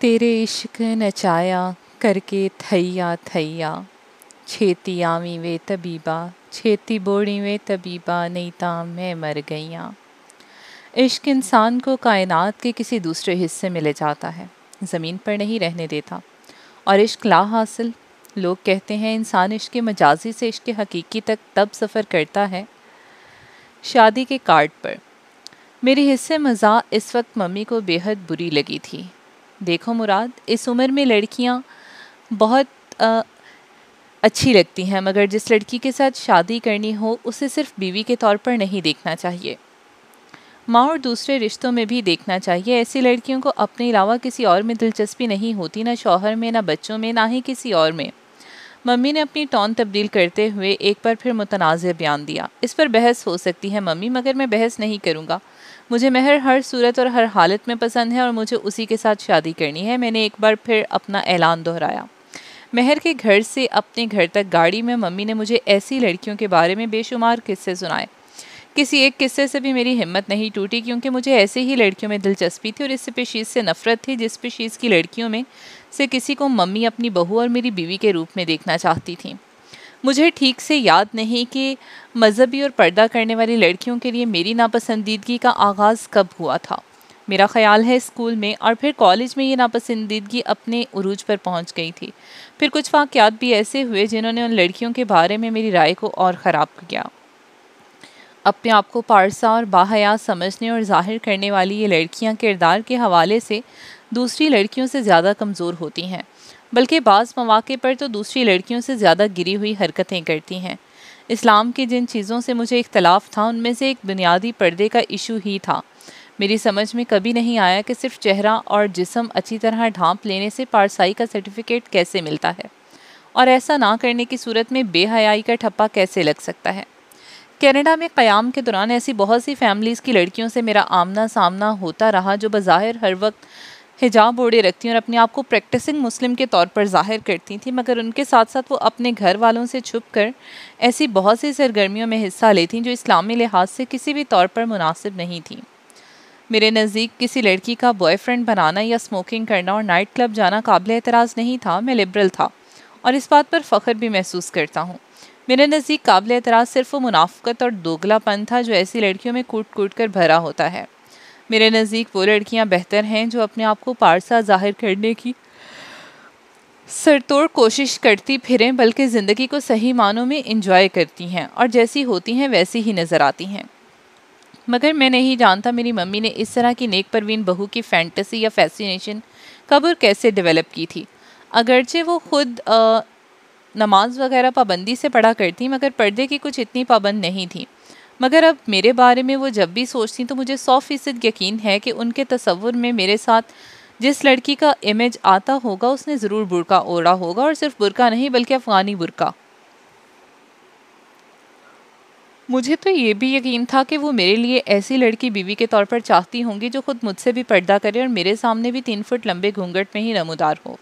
तेरे इश्क नचाया करके थैया थैया। छेती आवी वे तबीबा, छेती बोड़ी वे तबीबा, नहीं ता मैं मर गईया। इश्क इंसान को कायनात के किसी दूसरे हिस्से में ले जाता है, ज़मीन पर नहीं रहने देता। और इश्क ला हासिल। लोग कहते हैं, इंसान इश्क के मजाजी से इश्क हकीकी तक तब सफ़र करता है शादी के कार्ड पर। मेरी हिस्से मज़ा इस वक्त मम्मी को बेहद बुरी लगी थी। देखो मुराद इस उम्र में लड़कियाँ बहुत आ, अच्छी लगती हैं मगर जिस लड़की के साथ शादी करनी हो उसे सिर्फ़ बीवी के तौर पर नहीं देखना चाहिए। माँ और दूसरे रिश्तों में भी देखना चाहिए। ऐसी लड़कियों को अपने अलावा किसी और में दिलचस्पी नहीं होती ना शौहर में ना बच्चों में ना ही किसी और में। मम्मी ने अपनी टोन तब्दील करते हुए एक बार फिर मुतनाज़ बयान दिया। इस पर बहस हो सकती है मम्मी मगर मैं बहस नहीं करूँगा। मुझे महर हर सूरत और हर हालत में पसंद है और मुझे उसी के साथ शादी करनी है। मैंने एक बार फिर अपना ऐलान दोहराया। महर के घर से अपने घर तक गाड़ी में मम्मी ने मुझे ऐसी लड़कियों के बारे में बेशुमार किस्से सुनाए। किसी एक किस्से से भी मेरी हिम्मत नहीं टूटी क्योंकि मुझे ऐसे ही लड़कियों में दिलचस्पी थी और इस स्पेशीज़ से नफ़रत थी जिस स्पेशीज़ की लड़कियों में से किसी को मम्मी अपनी बहू और मेरी बीवी के रूप में देखना चाहती थी। मुझे ठीक से याद नहीं कि मजहबी और पर्दा करने वाली लड़कियों के लिए मेरी नापसंदीदगी का आगाज़ कब हुआ था। मेरा ख्याल है स्कूल में और फिर कॉलेज में ये नापसंदीदगी अपने उरूज पर पहुँच गई थी। फिर कुछ वाक़ात भी ऐसे हुए जिन्होंने उन लड़कियों के बारे में मेरी राय को और ख़राब किया। अपने आप को पारसा और बाहया समझने और ज़ाहिर करने वाली ये लड़कियाँ किरदार के हवाले से दूसरी लड़कियों से ज़्यादा कमज़ोर होती हैं। बल्कि बाज़ मौाक़े पर तो दूसरी लड़कियों से ज़्यादा गिरी हुई हरकतें करती हैं। इस्लाम की जिन चीज़ों से मुझे इख्तलाफ था, उनमें से एक बुनियादी पर्दे का इशू ही था। मेरी समझ में कभी नहीं आया कि सिर्फ़ चेहरा और जिसम अच्छी तरह ढांप लेने से पारसाई का सर्टिफिकेट कैसे मिलता है। और ऐसा ना करने की सूरत में बेहयाई का ठप्पा कैसे लग सकता है? कनाडा में क़याम के दौरान ऐसी बहुत सी फैमिलीज़ की लड़कियों से मेरा आमना सामना होता रहा जो बज़ाहिर हर वक्त हिजाब ओढ़े रखती और अपने आप को प्रैक्टिसिंग मुस्लिम के तौर पर ज़ाहिर करती थी, मगर उनके साथ साथ वो अपने घर वालों से छुप कर ऐसी बहुत सी सरगर्मियों में हिस्सा लेती जो इस्लामी लिहाज से किसी भी तौर पर मुनासिब नहीं थी। मेरे नज़दीक किसी लड़की का बॉयफ्रेंड बनाना या स्मोकिंग करना और नाइट क्लब जाना काबिल एतराज़ नहीं था, मैं लिबरल था और इस बात पर फ़ख्र भी महसूस करता हूँ। मेरे नज़दीक काबिल एतराज़ सिर्फ़ वो मुनाफ़त और दोगलापन था जो ऐसी लड़कियों में कूट कूट कर भरा होता है। मेरे नज़दीक वो लड़कियाँ बेहतर हैं जो अपने आप को पारसा ज़ाहिर करने की सरतोड़ कोशिश करती फिरें बल्कि ज़िंदगी को सही मानों में इंजॉय करती हैं और जैसी होती हैं वैसी ही नज़र आती हैं। मगर मैं नहीं जानता मेरी मम्मी ने इस तरह की नेक परवीन बहू की फैंटसी या फैसिनेशन कब और कैसे डेवलप की थी। अगरचे वो खुद आ, नमाज़ वगैरह पाबंदी से पढ़ा करती मगर पर्दे की कुछ इतनी पाबंद नहीं थी। मगर अब मेरे बारे में वो जब भी सोचती तो मुझे सौ फ़ीसद यकीन है कि उनके तस्वुर में मेरे साथ जिस लड़की का इमेज आता होगा, उसने ज़रूर बुरका ओढ़ा होगा और सिर्फ़ बुरका नहीं, बल्कि अफ़गानी बुरका। मुझे तो ये भी यकीन था कि वो मेरे लिए ऐसी लड़की बीवी के तौर पर चाहती होंगी जो खुद मुझसे भी पर्दा करे और मेरे सामने भी तीन फुट लंबे घूंघट में ही नमोदार हो।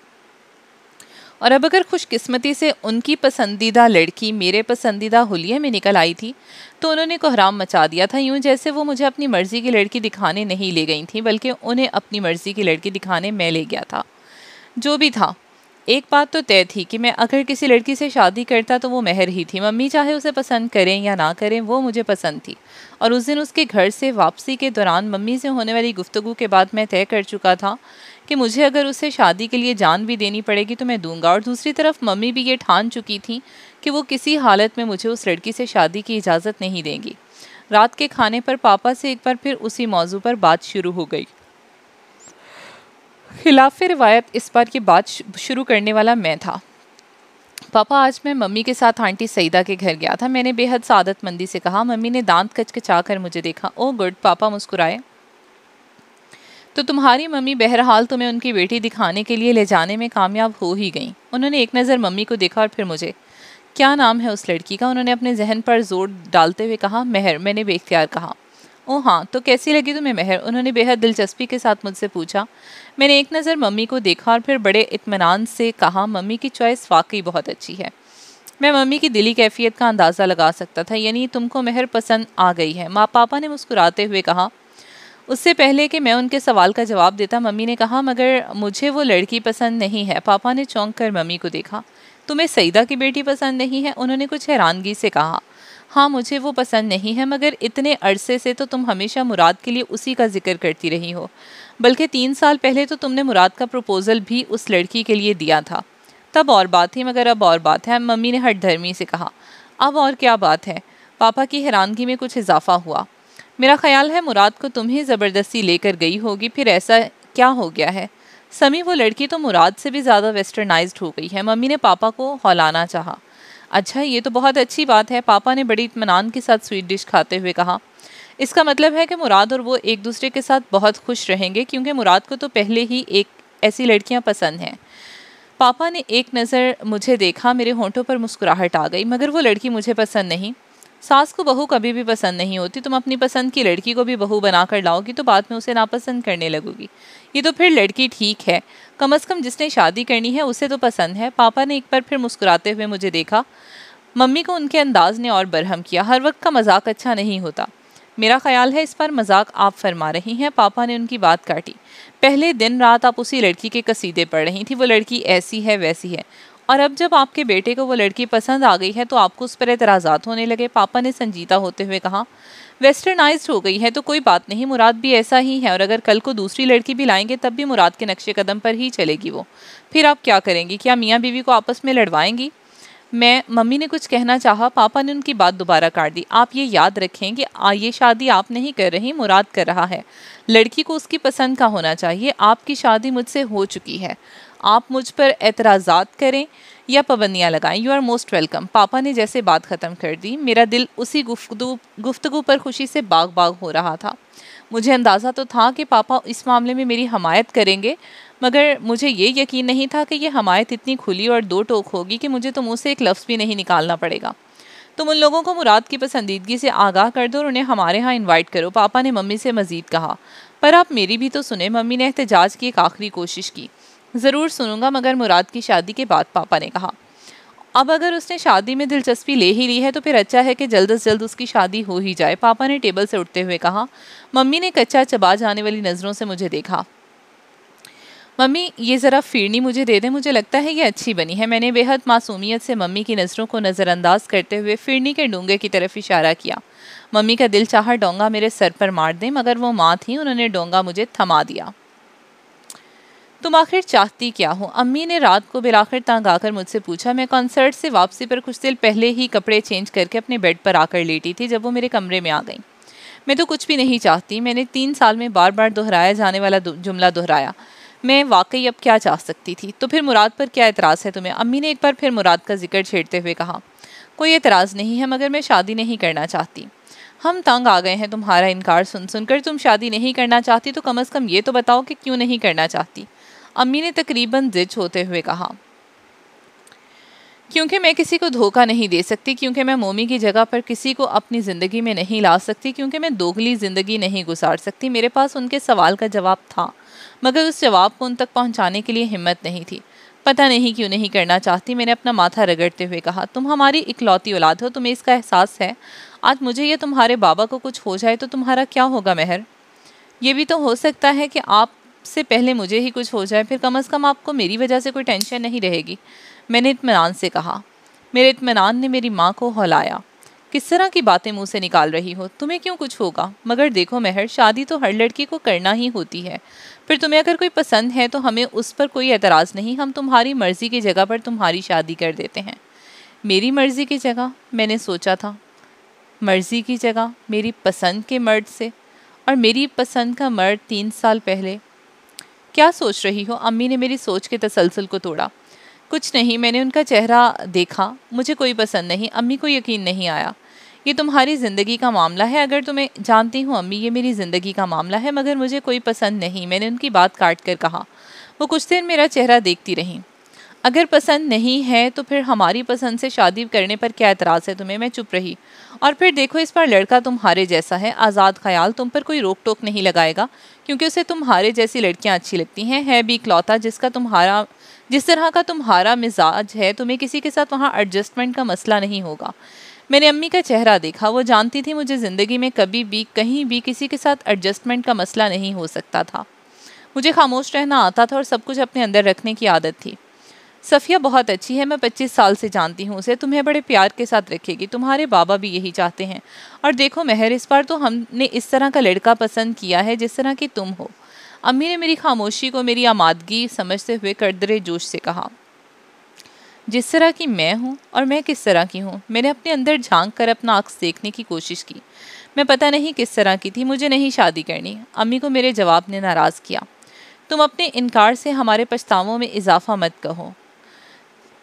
और अब अगर खुशकिस्मती से उनकी पसंदीदा लड़की मेरे पसंदीदा हुलिये में निकल आई थी तो उन्होंने कोहराम मचा दिया था, यूँ जैसे वो मुझे अपनी मर्ज़ी की लड़की दिखाने नहीं ले गई थी, बल्कि उन्हें अपनी मर्ज़ी की लड़की दिखाने मैं ले गया था। जो भी था एक बात तो तय थी कि मैं अगर किसी लड़की से शादी करता तो वो महर ही थी। मम्मी चाहे उसे पसंद करें या ना करें, वो मुझे पसंद थी। और उस दिन उसके घर से वापसी के दौरान मम्मी से होने वाली गुफ्तु के बाद मैं तय कर चुका था कि मुझे अगर उसे शादी के लिए जान भी देनी पड़ेगी तो मैं दूँगा। और दूसरी तरफ़ मम्मी भी ये ठान चुकी थी कि वो किसी हालत में मुझे उस लड़की से शादी की इजाज़त नहीं देंगी। रात के खाने पर पापा से एक बार फिर उसी मौजू पर बात शुरू हो गई। खिलाफ रिवायत इस बार की बात शुरू करने वाला मैं था। पापा, आज मैं मम्मी के साथ आंटी सईदा के घर गया था। मैंने बेहद सादत मंदी से कहा, मम्मी ने दांत कचकचा कर मुझे देखा। ओ गुड, पापा मुस्कुराए। तो तुम्हारी मम्मी बहरहाल तुम्हें उनकी बेटी दिखाने के लिए ले जाने में कामयाब हो ही गई। उन्होंने एक नज़र मम्मी को देखा और फिर मुझे, क्या नाम है उस लड़की का? उन्होंने अपने जहन पर ज़ोर डालते हुए कहा, महर, मैंने बेख्तियार कहा। ओ हाँ तो कैसी लगी तुम्हें महर? उन्होंने बेहद दिलचस्पी के साथ मुझसे पूछा। मैंने एक नज़र मम्मी को देखा और फिर बड़े इतमान से कहा, मम्मी की चॉइस वाकई बहुत अच्छी है। मैं मम्मी की दिली कैफियत का अंदाज़ा लगा सकता था, यानी तुमको मेहर पसंद आ गई है। माँ पापा ने मुस्कुराते हुए कहा, उससे पहले कि मैं उनके सवाल का जवाब देता, मम्मी ने कहा, मगर मुझे वो लड़की पसंद नहीं है। पापा ने चौंक कर मम्मी को देखा, तुम्हें सईदा की बेटी पसंद नहीं है? उन्होंने कुछ हैरानगी से कहा हाँ मुझे वो पसंद नहीं है, मगर इतने अरसे से तो तुम हमेशा मुराद के लिए उसी का ज़िक्र करती रही हो। बल्कि तीन साल पहले तो तुमने मुराद का प्रपोज़ल भी उस लड़की के लिए दिया था। तब और बात थी, मगर अब और बात है। मम्मी ने हट धर्मी से कहा, अब और क्या बात है? पापा की हैरानगी में कुछ इजाफा हुआ। मेरा ख्याल है मुराद को तुम्हें ज़बरदस्ती लेकर गई होगी, फिर ऐसा क्या हो गया है? समी वो लड़की तो मुराद से भी ज़्यादा वेस्टर्नाइज्ड हो गई है। मम्मी ने पापा को हौलाना चाहा। अच्छा ये तो बहुत अच्छी बात है। पापा ने बड़ी इतमान के साथ स्वीट डिश खाते हुए कहा। इसका मतलब है कि मुराद और वो एक दूसरे के साथ बहुत खुश रहेंगे, क्योंकि मुराद को तो पहले ही एक ऐसी लड़कियाँ पसंद हैं। पापा ने एक नज़र मुझे देखा, मेरे होंठों पर मुस्कुराहट आ गई, मगर वो लड़की मुझे पसंद नहीं। सास को बहू कभी भी पसंद नहीं होती, तुम अपनी पसंद की लड़की को भी बहू बना कर लाओगी तो बाद में उसे नापसंद करने लगोगी। ये तो फिर लड़की ठीक है। कम अज़ कम जिसने शादी करनी है, उसे तो पसंद है। पापा ने एक बार फिर मुस्कुराते हुए मुझे देखा। मम्मी को उनके अंदाज ने और बरहम किया। हर वक्त का मज़ाक अच्छा नहीं होता। मेरा ख्याल है इस पर मज़ाक आप फरमा रही हैं। पापा ने उनकी बात काटी। पहले दिन रात आप उसी लड़की के कसीदे पढ़ रही थी। वो लड़की ऐसी है, वैसी है। और अब जब आपके बेटे को वो लड़की पसंद आ गई है तो आपको उस पर एतराज़ात होने लगे। पापा ने संजीदा होते हुए कहा वेस्टर्नाइज हो गई है तो कोई बात नहीं, मुराद भी ऐसा ही है और अगर कल को दूसरी लड़की भी लाएँगे, तब भी मुराद के नक्शे कदम पर ही चलेगी वो। फिर आप क्या करेंगी? क्या मियाँ बीवी को आपस में लड़वाएँगी? मैं, मम्मी ने कुछ कहना चाहा, पापा ने उनकी बात दोबारा काट दी। आप ये याद रखें कि ये शादी आप नहीं कर रही, मुराद कर रहा है। लड़की को उसकी पसंद का होना चाहिए। आपकी शादी मुझसे हो चुकी है। आप मुझ पर एतराज़ात करें या पाबंदियाँ लगाएँ। यू आर मोस्ट वेलकम पापा ने जैसे बात ख़त्म कर दी। मेरा दिल उसी गुफ्तु गुफ्तगु पर खुशी से बाग बाग हो रहा था। मुझे अंदाज़ा तो था कि पापा इस मामले में मेरी हमायत करेंगे, मगर मुझे ये यकीन नहीं था कि यह हमायत इतनी खुली और दो टोक होगी कि मुझे तो मुँह से एक लफ्ज़ भी नहीं निकालना पड़ेगा। तुम उन लोगों को मुराद की पसंदीदगी से आगाह कर दो और उन्हें हमारे यहाँ इन्वाइट करो, पापा ने मम्मी से मज़ीद कहा। पर आप मेरी भी तो सुने, मम्मी ने एहतजाज की एक आखिरी कोशिश की। ज़रूर सुनूँगा, मगर मुराद की शादी के बाद पापा ने कहा। अब अगर उसने शादी में दिलचस्पी ले ही ली है तो फिर अच्छा है कि जल्द अज जल्द उसकी शादी हो ही जाए। पापा ने टेबल से उठते हुए कहा, मम्मी ने कच्चा चबा जाने वाली नज़रों से मुझे देखा। मम्मी, ये ज़रा फिरनी मुझे दे दें, मुझे लगता है ये अच्छी बनी है। मैंने बेहद मासूमियत से मम्मी की नज़रों को नज़रअंदाज करते हुए फिरनी के डोंगे की तरफ़ इशारा किया। मम्मी का दिल चाह डोंगा मेरे सर पर मार दें, मगर वो माँ थी, उन्होंने डोंगा मुझे थमा दिया। तुम आखिर चाहती क्या हो? अम्मी ने रात को बिलाखिर तंग आकर मुझसे पूछा, मैं कॉन्सर्ट से वापसी पर कुछ देर पहले ही कपड़े चेंज करके अपने बेड पर आकर लेटी थी जब वो मेरे कमरे में आ गई। मैं तो कुछ भी नहीं चाहती। मैंने तीन साल में बार बार दोहराया जाने वाला जुमला दोहराया। मैं वाकई अब क्या चाह सकती थी? तो फिर मुराद पर क्या एतराज़ है तुम्हें? अम्मी ने एक बार फिर मुराद का ज़िक्र छेड़ते हुए कहा, कोई एतराज़ नहीं है, मगर मैं शादी नहीं करना चाहती। हम तंग आ गए हैं तुम्हारा इनकार सुन सुनकर तुम शादी नहीं करना चाहती तो कम अज़ कम ये तो बताओ कि क्यों नहीं करना चाहती? अम्मी ने तकरीबन जिज होते हुए कहा, क्योंकि मैं किसी को धोखा नहीं दे सकती, क्योंकि मैं मोमी की जगह पर किसी को अपनी ज़िंदगी में नहीं ला सकती, क्योंकि मैं दोगली ज़िंदगी नहीं गुजार सकती। मेरे पास उनके सवाल का जवाब था, मगर उस जवाब को उन तक पहुँचाने के लिए हिम्मत नहीं थी। पता नहीं क्यों नहीं करना चाहती, मैंने अपना माथा रगड़ते हुए कहा, तुम हमारी इकलौती औलाद हो, तुम्हें इसका एहसास है। आज मुझे या तुम्हारे बाबा को कुछ हो जाए तो तुम्हारा क्या होगा, मेहर? ये भी तो हो सकता है कि आप से पहले मुझे ही कुछ हो जाए, फिर कम अज़ कम आपको मेरी वजह से कोई टेंशन नहीं रहेगी। मैंने इतमान से कहा। मेरे इतमान ने मेरी माँ को हौलाया। किस तरह की बातें मुँह से निकाल रही हो? तुम्हें क्यों कुछ होगा? मगर देखो महर, शादी तो हर लड़की को करना ही होती है। फिर तुम्हें अगर कोई पसंद है तो हमें उस पर कोई एतराज़ नहीं। हम तुम्हारी मर्ज़ी की जगह पर तुम्हारी शादी कर देते हैं। मेरी मर्ज़ी की जगह? मैंने सोचा था। मर्ज़ी की जगह? मेरी पसंद के मर्द से। और मेरी पसंद का मर्द तीन साल पहले क्या सोच रही हो? अम्मी ने मेरी सोच के तसलसल को तोड़ा। कुछ नहीं, मैंने उनका चेहरा देखा। मुझे कोई पसंद नहीं। अम्मी को यकीन नहीं आया। ये तुम्हारी ज़िंदगी का मामला है। अगर तुम्हें जानती हूँ अम्मी, ये मेरी ज़िंदगी का मामला है, मगर मुझे कोई पसंद नहीं। मैंने उनकी बात काट कर कहा। वो कुछ देर मेरा चेहरा देखती रही। अगर पसंद नहीं है तो फिर हमारी पसंद से शादी करने पर क्या एतराज़ है तुम्हें? मैं चुप रही। और फिर देखो इस पर लड़का तुम्हारे जैसा है। आज़ाद ख्याल तुम पर कोई रोक टोक नहीं लगाएगा, क्योंकि उसे तुम्हारे जैसी लड़कियाँ अच्छी लगती हैं। है भी इकलौता, जिसका तुम्हारा, जिस तरह का तुम्हारा मिजाज है, तुम्हें किसी के साथ वहाँ एडजस्टमेंट का मसला नहीं होगा। मैंने अम्मी का चेहरा देखा। वो जानती थी मुझे ज़िंदगी में कभी भी, कहीं भी किसी के साथ एडजस्टमेंट का मसला नहीं हो सकता था। मुझे खामोश रहना आता था और सब कुछ अपने अंदर रखने की आदत थी। सफ़िया बहुत अच्छी है, मैं पच्चीस साल से जानती हूँ उसे, तुम्हें बड़े प्यार के साथ रखेगी, तुम्हारे बाबा भी यही चाहते हैं। और देखो मेहर, इस बार तो हमने इस तरह का लड़का पसंद किया है जिस तरह की तुम हो। अम्मी ने मेरी खामोशी को मेरी आमादगी समझते हुए करदरे जोश से कहा, जिस तरह की मैं हूँ और मैं किस तरह की हूँ, मैंने अपने अंदर झाँक कर अपना अक्स देखने की कोशिश की। मैं पता नहीं किस तरह की थी, मुझे नहीं शादी करनी। अम्मी को मेरे जवाब ने नाराज़ किया, तुम अपने इनकार से हमारे पछतावों में इजाफा मत कहो।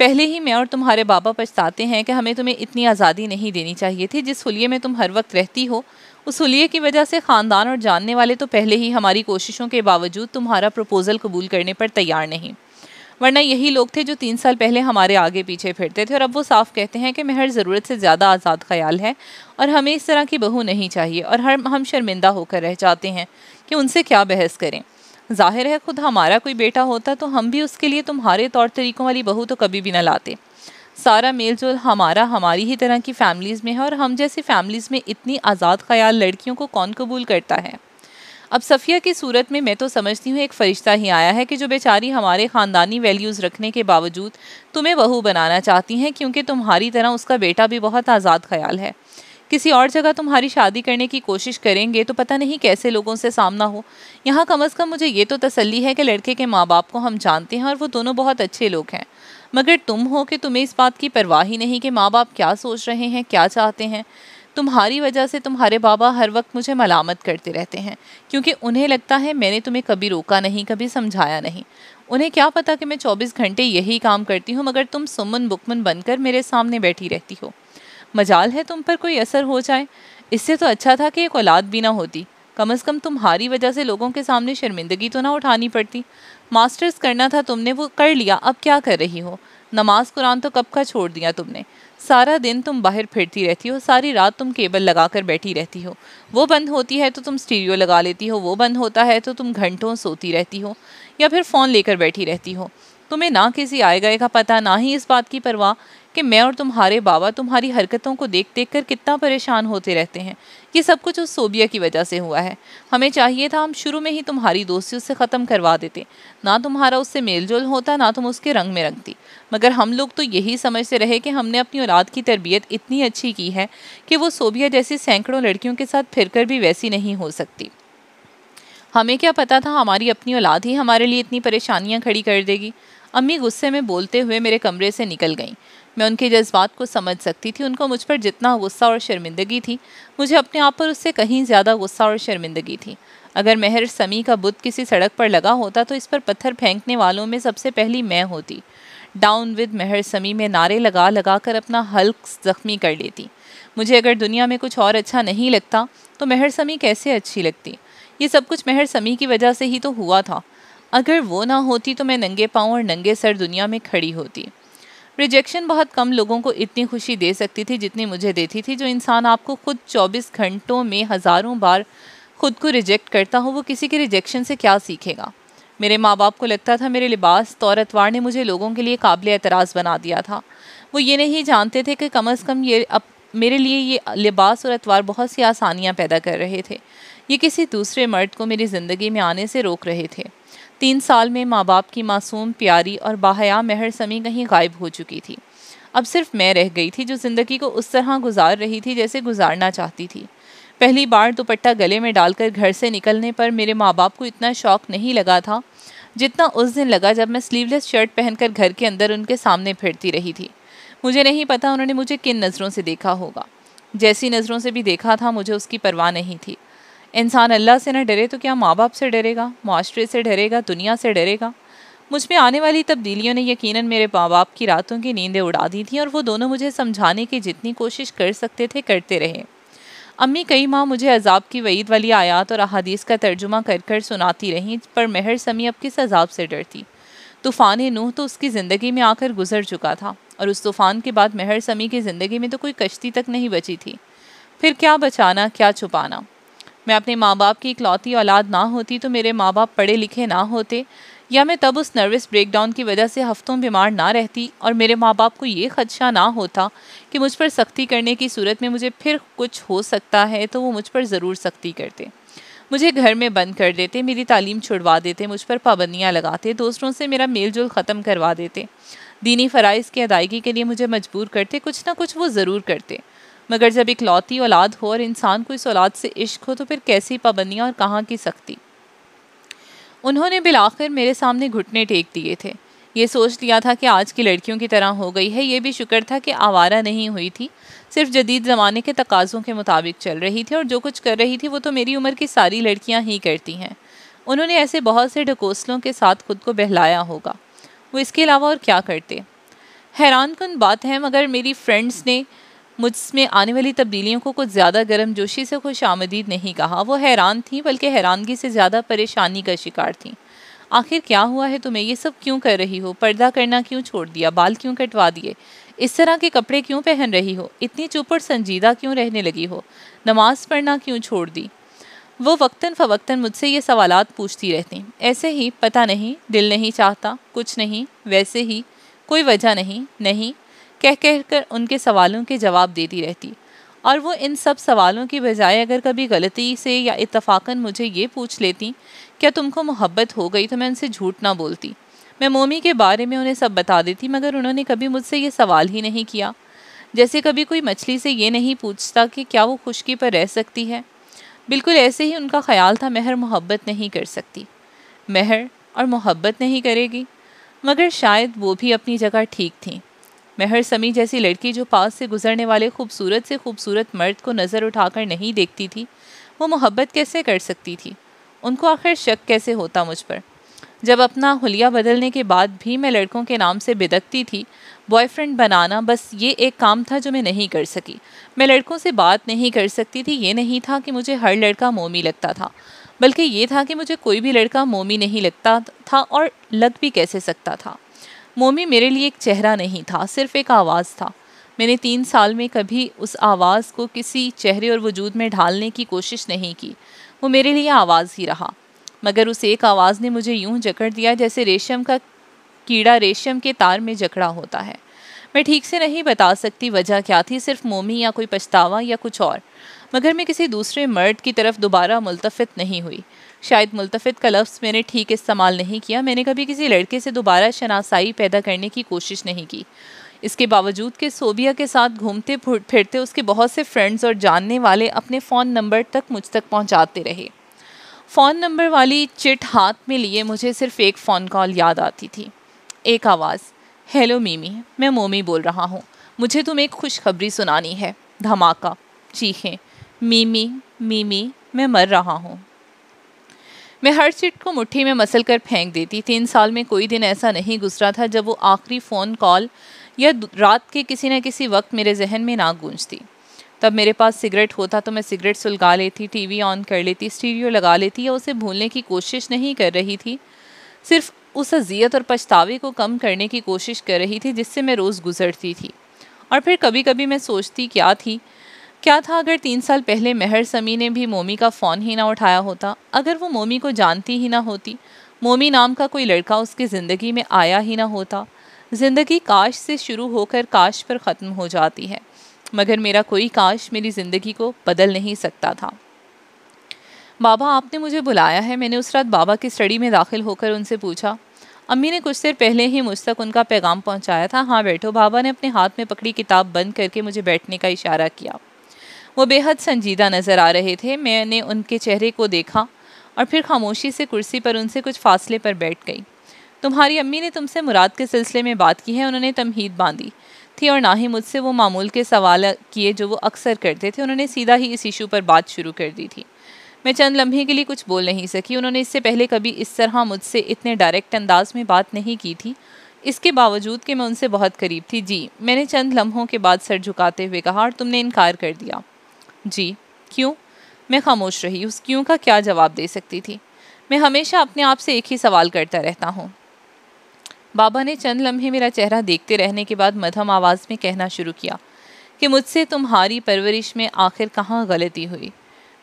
पहले ही मैं और तुम्हारे बाबा पछताते हैं कि हमें तुम्हें इतनी आज़ादी नहीं देनी चाहिए थी। जिस हुलिये में तुम हर वक्त रहती हो, उस हुलिये की वजह से ख़ानदान और जानने वाले तो पहले ही हमारी कोशिशों के बावजूद तुम्हारा प्रपोज़ल कबूल करने पर तैयार नहीं। वरना यही लोग थे जो तीन साल पहले हमारे आगे पीछे फिरते थे और अब वो साफ़ कहते हैं कि महर ज़रूरत से ज़्यादा आज़ाद ख्याल है और हमें इस तरह की बहू नहीं चाहिए और हर हम शर्मिंदा होकर रह जाते हैं कि उनसे क्या बहस करें। ज़ाहिर है, खुद हमारा कोई बेटा होता तो हम भी उसके लिए तुम्हारे तौर तरीक़ों वाली बहू तो कभी भी ना लाते। सारा मेल जोल हमारा, हमारी ही तरह की फैमिलीज़ में है और हम जैसी फैमिलीज़ में इतनी आज़ाद ख्याल लड़कियों को कौन कबूल करता है? अब सफ़िया की सूरत में मैं तो समझती हूँ, एक फ़रिश्ता ही आया है कि जो बेचारी हमारे ख़ानदानी वैल्यूज़ रखने के बावजूद तुम्हें बहू बनाना चाहती हैं, क्योंकि तुम्हारी तरह उसका बेटा भी बहुत आज़ाद ख्याल है। किसी और जगह तुम्हारी शादी करने की कोशिश करेंगे तो पता नहीं कैसे लोगों से सामना हो। यहाँ कम अज़ कम मुझे ये तो तसल्ली है कि लड़के के माँ बाप को हम जानते हैं और वो दोनों बहुत अच्छे लोग हैं। मगर तुम हो कि तुम्हें इस बात की परवाह ही नहीं कि माँ बाप क्या सोच रहे हैं, क्या चाहते हैं। तुम्हारी वजह से तुम्हारे बाबा हर वक्त मुझे मलामत करते रहते हैं, क्योंकि उन्हें लगता है मैंने तुम्हें कभी रोका नहीं, कभी समझाया नहीं। उन्हें क्या पता कि मैं 24 घंटे यही काम करती हूँ, मगर तुम सुमन बुकमन बनकर मेरे सामने बैठी रहती हो। मजाल है तुम पर कोई असर हो जाए। इससे तो अच्छा था कि एक औलाद भी ना होती। कम अज़ कम तुम्हारी वजह से लोगों के सामने शर्मिंदगी तो ना उठानी पड़ती। मास्टर्स करना था तुमने, वो कर लिया, अब क्या कर रही हो? नमाज़ कुरान तो कब का छोड़ दिया तुमने? सारा दिन तुम बाहर फिरती रहती हो, सारी रात तुम केबल लगा कर बैठी रहती हो। वो बंद होती है तो तुम स्टीरियो लगा लेती हो, वो बंद होता है तो तुम घंटों सोती रहती हो, या फिर फ़ोन लेकर बैठी रहती हो। तुम्हें ना किसी आए गए का पता, ना ही इस बात की परवाह कि मैं और तुम्हारे बाबा तुम्हारी हरकतों को देख देख कर कितना परेशान होते रहते हैं। ये सब कुछ उस सोबिया की वजह से हुआ है। हमें चाहिए था हम शुरू में ही तुम्हारी दोस्ती उससे ख़त्म करवा देते। ना तुम्हारा उससे मेल जोल होता, ना तुम उसके रंग में रंगती। मगर हम लोग तो यही समझते रहे कि हमने अपनी औलाद की तरबियत इतनी अच्छी की है कि वो सोबिया जैसी सैकड़ों लड़कियों के साथ फिर भी वैसी नहीं हो सकती। हमें क्या पता था हमारी अपनी औलाद ही हमारे लिए इतनी परेशानियाँ खड़ी कर देगी। अम्मी गुस्से में बोलते हुए मेरे कमरे से निकल गईं। मैं उनके जज्बात को समझ सकती थी। उनको मुझ पर जितना गुस्सा और शर्मिंदगी थी, मुझे अपने आप पर उससे कहीं ज़्यादा गुस्सा और शर्मिंदगी थी। अगर महर समी का बुत किसी सड़क पर लगा होता तो इस पर पत्थर फेंकने वालों में सबसे पहली मैं होती। डाउन विद महर समी में नारे लगा लगा कर अपना हल्क ज़ख्मी कर लेती। मुझे अगर दुनिया में कुछ और अच्छा नहीं लगता तो महर समी कैसे अच्छी लगती? ये सब कुछ महर समी की वजह से ही तो हुआ था। अगर वो ना होती तो मैं नंगे पाँव और नंगे सर दुनिया में खड़ी होती। रिजेक्शन बहुत कम लोगों को इतनी खुशी दे सकती थी जितनी मुझे देती थी। जो इंसान आपको खुद 24 घंटों में हज़ारों बार खुद को रिजेक्ट करता हो, वो किसी के रिजेक्शन से क्या सीखेगा? मेरे माँ बाप को लगता था, मेरे लिबास तौरतवार ने मुझे लोगों के लिए काबिल एतराज़ बना दिया था। वो ये नहीं जानते थे कि कम अज़ कम ये अब मेरे लिए ये लिबास और अतवार बहुत सी आसानियाँ पैदा कर रहे थे। ये किसी दूसरे मर्द को मेरी ज़िंदगी में आने से रोक रहे थे। तीन साल में माँ बाप की मासूम, प्यारी और बाहया महर समी कहीं गायब हो चुकी थी। अब सिर्फ़ मैं रह गई थी जो ज़िंदगी को उस तरह गुजार रही थी जैसे गुजारना चाहती थी। पहली बार दुपट्टा गले में डालकर घर से निकलने पर मेरे माँ बाप को इतना शौक नहीं लगा था, जितना उस दिन लगा जब मैं स्लीवलेस शर्ट पहनकर घर के अंदर उनके सामने फिरती रही थी। मुझे नहीं पता उन्होंने मुझे किन नज़रों से देखा होगा। जैसी नज़रों से भी देखा था, मुझे उसकी परवाह नहीं थी। इंसान अल्लाह से ना डरे तो क्या माँ बाप से डरेगा? माशरे से डरेगा? दुनिया से डरेगा? मुझमें आने वाली तब्दीलियों ने यकीनन मेरे माँ बाप की रातों की नींदें उड़ा दी थी और वो दोनों मुझे समझाने की जितनी कोशिश कर सकते थे, करते रहे। अम्मी कई माँ मुझे अजाब की वईद वाली आयात और अहादीस का तर्जुमा कर कर सुनाती रहीं, पर महर समी अब किस अजाब से डरती। तूफ़ान नूह तो उसकी ज़िंदगी में आकर गुजर चुका था और उस तूफ़ान के बाद महर समी की ज़िंदगी में तो कोई कश्ती तक नहीं बची थी। फिर क्या बचाना, क्या छुपाना? मैं अपने माँ बाप की इकलौती औलाद ना होती तो मेरे माँ बाप पढ़े लिखे ना होते, या मैं तब उस नर्वस ब्रेकडाउन की वजह से हफ्तों बीमार ना रहती और मेरे माँ बाप को ये खदशा ना होता कि मुझ पर सख्ती करने की सूरत में मुझे फिर कुछ हो सकता है तो वो मुझ पर ज़रूर सख्ती करते। मुझे घर में बंद कर देते, मेरी तालीम छुड़वा देते, मुझ पर पाबंदियाँ लगाते, दोस्तों से मेरा मेल जोल ख़त्म करवा देते। दीनी फ़राइज़ की अदायगी के लिए मुझे मजबूर करते, कुछ ना कुछ वो ज़रूर करते। मगर जब एक लौती औलाद हो और इंसान को इस औलाद से इश्क हो तो फिर कैसी पाबंदियाँ और कहाँ की सख्ती? उन्होंने बिलाखिर मेरे सामने घुटने टेक दिए थे। ये सोच लिया था कि आज की लड़कियों की तरह हो गई है। ये भी शुक्र था कि आवारा नहीं हुई थी। सिर्फ़ जदीद ज़माने के तकाज़ों के मुताबिक चल रही थी और जो कुछ कर रही थी, वो तो मेरी उम्र की सारी लड़कियाँ ही करती हैं। उन्होंने ऐसे बहुत से ढकोसलों के साथ खुद को बहलाया होगा। वो इसके अलावा और क्या करते? हैरान कन बात है, मगर मेरी फ्रेंड्स ने मुझमें आने वाली तब्दीलियों को कुछ ज़्यादा गर्म जोशी से खुश आमदीद नहीं कहा। वो हैरान थी, बल्कि हैरानगी से ज़्यादा परेशानी का शिकार थी। आखिर क्या हुआ है? तुम्हें ये सब क्यों कर रही हो? पर्दा करना क्यों छोड़ दिया? बाल क्यों कटवा दिए? इस तरह के कपड़े क्यों पहन रही हो? इतनी चुप और संजीदा क्यों रहने लगी हो? नमाज़ पढ़ना क्यों छोड़ दी? वो वक्ता फ़वक्ता मुझसे ये सवालात पूछती रहती। ऐसे ही पता नहीं, दिल नहीं चाहता, कुछ नहीं, वैसे ही, कोई वजह नहीं नहीं कह कह कर उनके सवालों के जवाब देती रहती। और वो इन सब सवालों की बजाय अगर कभी गलती से या इतफाक़न मुझे ये पूछ लेती, क्या तुमको मोहब्बत हो गई? तो मैं उनसे झूठ ना बोलती। मैं मोमी के बारे में उन्हें सब बता देती, मगर उन्होंने कभी मुझसे ये सवाल ही नहीं किया। जैसे कभी कोई मछली से ये नहीं पूछता कि क्या वो खुशकी पर रह सकती है। बिल्कुल ऐसे ही उनका ख्याल था, महर मोहब्बत नहीं कर सकती। महर और मोहब्बत नहीं करेगी, मगर शायद वो भी अपनी जगह ठीक थी। महर समी जैसी लड़की जो पास से गुजरने वाले खूबसूरत से खूबसूरत मर्द को नज़र उठाकर नहीं देखती थी, वो मोहब्बत कैसे कर सकती थी? उनको आखिर शक कैसे होता मुझ पर? जब अपना हुलिया बदलने के बाद भी मैं लड़कों के नाम से बिदकती थी बॉयफ्रेंड बनाना बस ये एक काम था जो मैं नहीं कर सकी। मैं लड़कों से बात नहीं कर सकती थी, ये नहीं था कि मुझे हर लड़का मोमी लगता था, बल्कि ये था कि मुझे कोई भी लड़का मोमी नहीं लगता था और लग भी कैसे सकता था। मोमी मेरे लिए एक चेहरा नहीं था, सिर्फ़ एक आवाज़ था। मैंने तीन साल में कभी उस आवाज़ को किसी चेहरे और वजूद में ढालने की कोशिश नहीं की। वो मेरे लिए आवाज़ ही रहा। मगर उस एक आवाज़ ने मुझे यूँ जकड़ दिया जैसे रेशम का कीड़ा रेशम के तार में जकड़ा होता है। मैं ठीक से नहीं बता सकती वजह क्या थी, सिर्फ़ मोमी या कोई पछतावा या कुछ और। मगर मैं किसी दूसरे मर्द की तरफ़ दोबारा मुलतफित नहीं हुई। शायद मुलतफित का लफ्ज़ मैंने ठीक इस्तेमाल नहीं किया। मैंने कभी किसी लड़के से दोबारा शनासाई पैदा करने की कोशिश नहीं की। इसके बावजूद कि सोबिया के साथ घूमते फिरते उसके बहुत से फ्रेंड्स और जानने वाले अपने फ़ोन नंबर तक मुझ तक पहुँचाते रहे। फ़ोन नंबर वाली चिट हाथ में लिए मुझे सिर्फ़ एक फ़ोन कॉल याद आती थी। एक आवाज़ हेलो मीमी मैं मोमी बोल रहा हूँ। मुझे तुम एक खुशखबरी सुनानी है। धमाका चीखें मीमी मीमी मैं मर रहा हूँ। मैं हर सीट को मुट्ठी में मसल कर फेंक देती तीन साल में कोई दिन ऐसा नहीं गुजरा था जब वो आखिरी फ़ोन कॉल या रात के किसी न किसी वक्त मेरे जहन में ना गूंजती। तब मेरे पास सिगरेट होता तो मैं सिगरेट सुलगा लेती, टीवी ऑन कर लेती, स्टीरियो लगा लेती या उसे भूलने की कोशिश नहीं कर रही थी। सिर्फ़ उस अजियत और पछतावे को कम करने की कोशिश कर रही थी जिससे मैं रोज़ गुजरती थी। और फिर कभी कभी मैं सोचती क्या थी? क्या था अगर तीन साल पहले मेहर समी ने भी मोमी का फ़ोन ही ना उठाया होता? अगर वो मोमी को जानती ही ना होती, मोमी नाम का कोई लड़का उसकी ज़िंदगी में आया ही ना होता। ज़िंदगी काश से शुरू होकर काश पर ख़त्म हो जाती है, मगर मेरा कोई काश मेरी ज़िंदगी को बदल नहीं सकता था। बाबा, आपने मुझे बुलाया है। मैंने उस रात बाबा की स्टडी में दाखिल होकर उनसे पूछा, अम्मी ने कुछ देर पहले ही मुझ तक उनका पैगाम पहुँचाया था। हाँ बैठो। बाबा ने अपने हाथ में पकड़ी किताब बंद करके मुझे बैठने का इशारा किया। वो बेहद संजीदा नज़र आ रहे थे। मैंने उनके चेहरे को देखा और फिर खामोशी से कुर्सी पर उनसे कुछ फासले पर बैठ गई। तुम्हारी अम्मी ने तुमसे मुराद के सिलसिले में बात की है, उन्होंने तमहीद बांधी थी और ना ही मुझसे वो मामूल के सवाल किए जो वो अक्सर करते थे। उन्होंने सीधा ही इस इशू पर बात शुरू कर दी थी। मैं चंद लम्हे के लिए कुछ बोल नहीं सकी। उन्होंने इससे पहले कभी इस तरह मुझसे इतने डायरेक्ट अंदाज में बात नहीं की थी। इसके बावजूद कि मैं उनसे बहुत करीब थी। जी, मैंने चंद लम्हों के बाद सर झुकाते हुए कहा और तुमने इनकार कर दिया। जी, क्यों? मैं खामोश रही, उस क्यों का क्या जवाब दे सकती थी? मैं हमेशा अपने आप से एक ही सवाल करता रहता हूँ। बाबा ने चंद लम्हे मेरा चेहरा देखते रहने के बाद मध्यम आवाज़ में कहना शुरू किया कि मुझसे तुम्हारी परवरिश में आखिर कहाँ गलती हुई?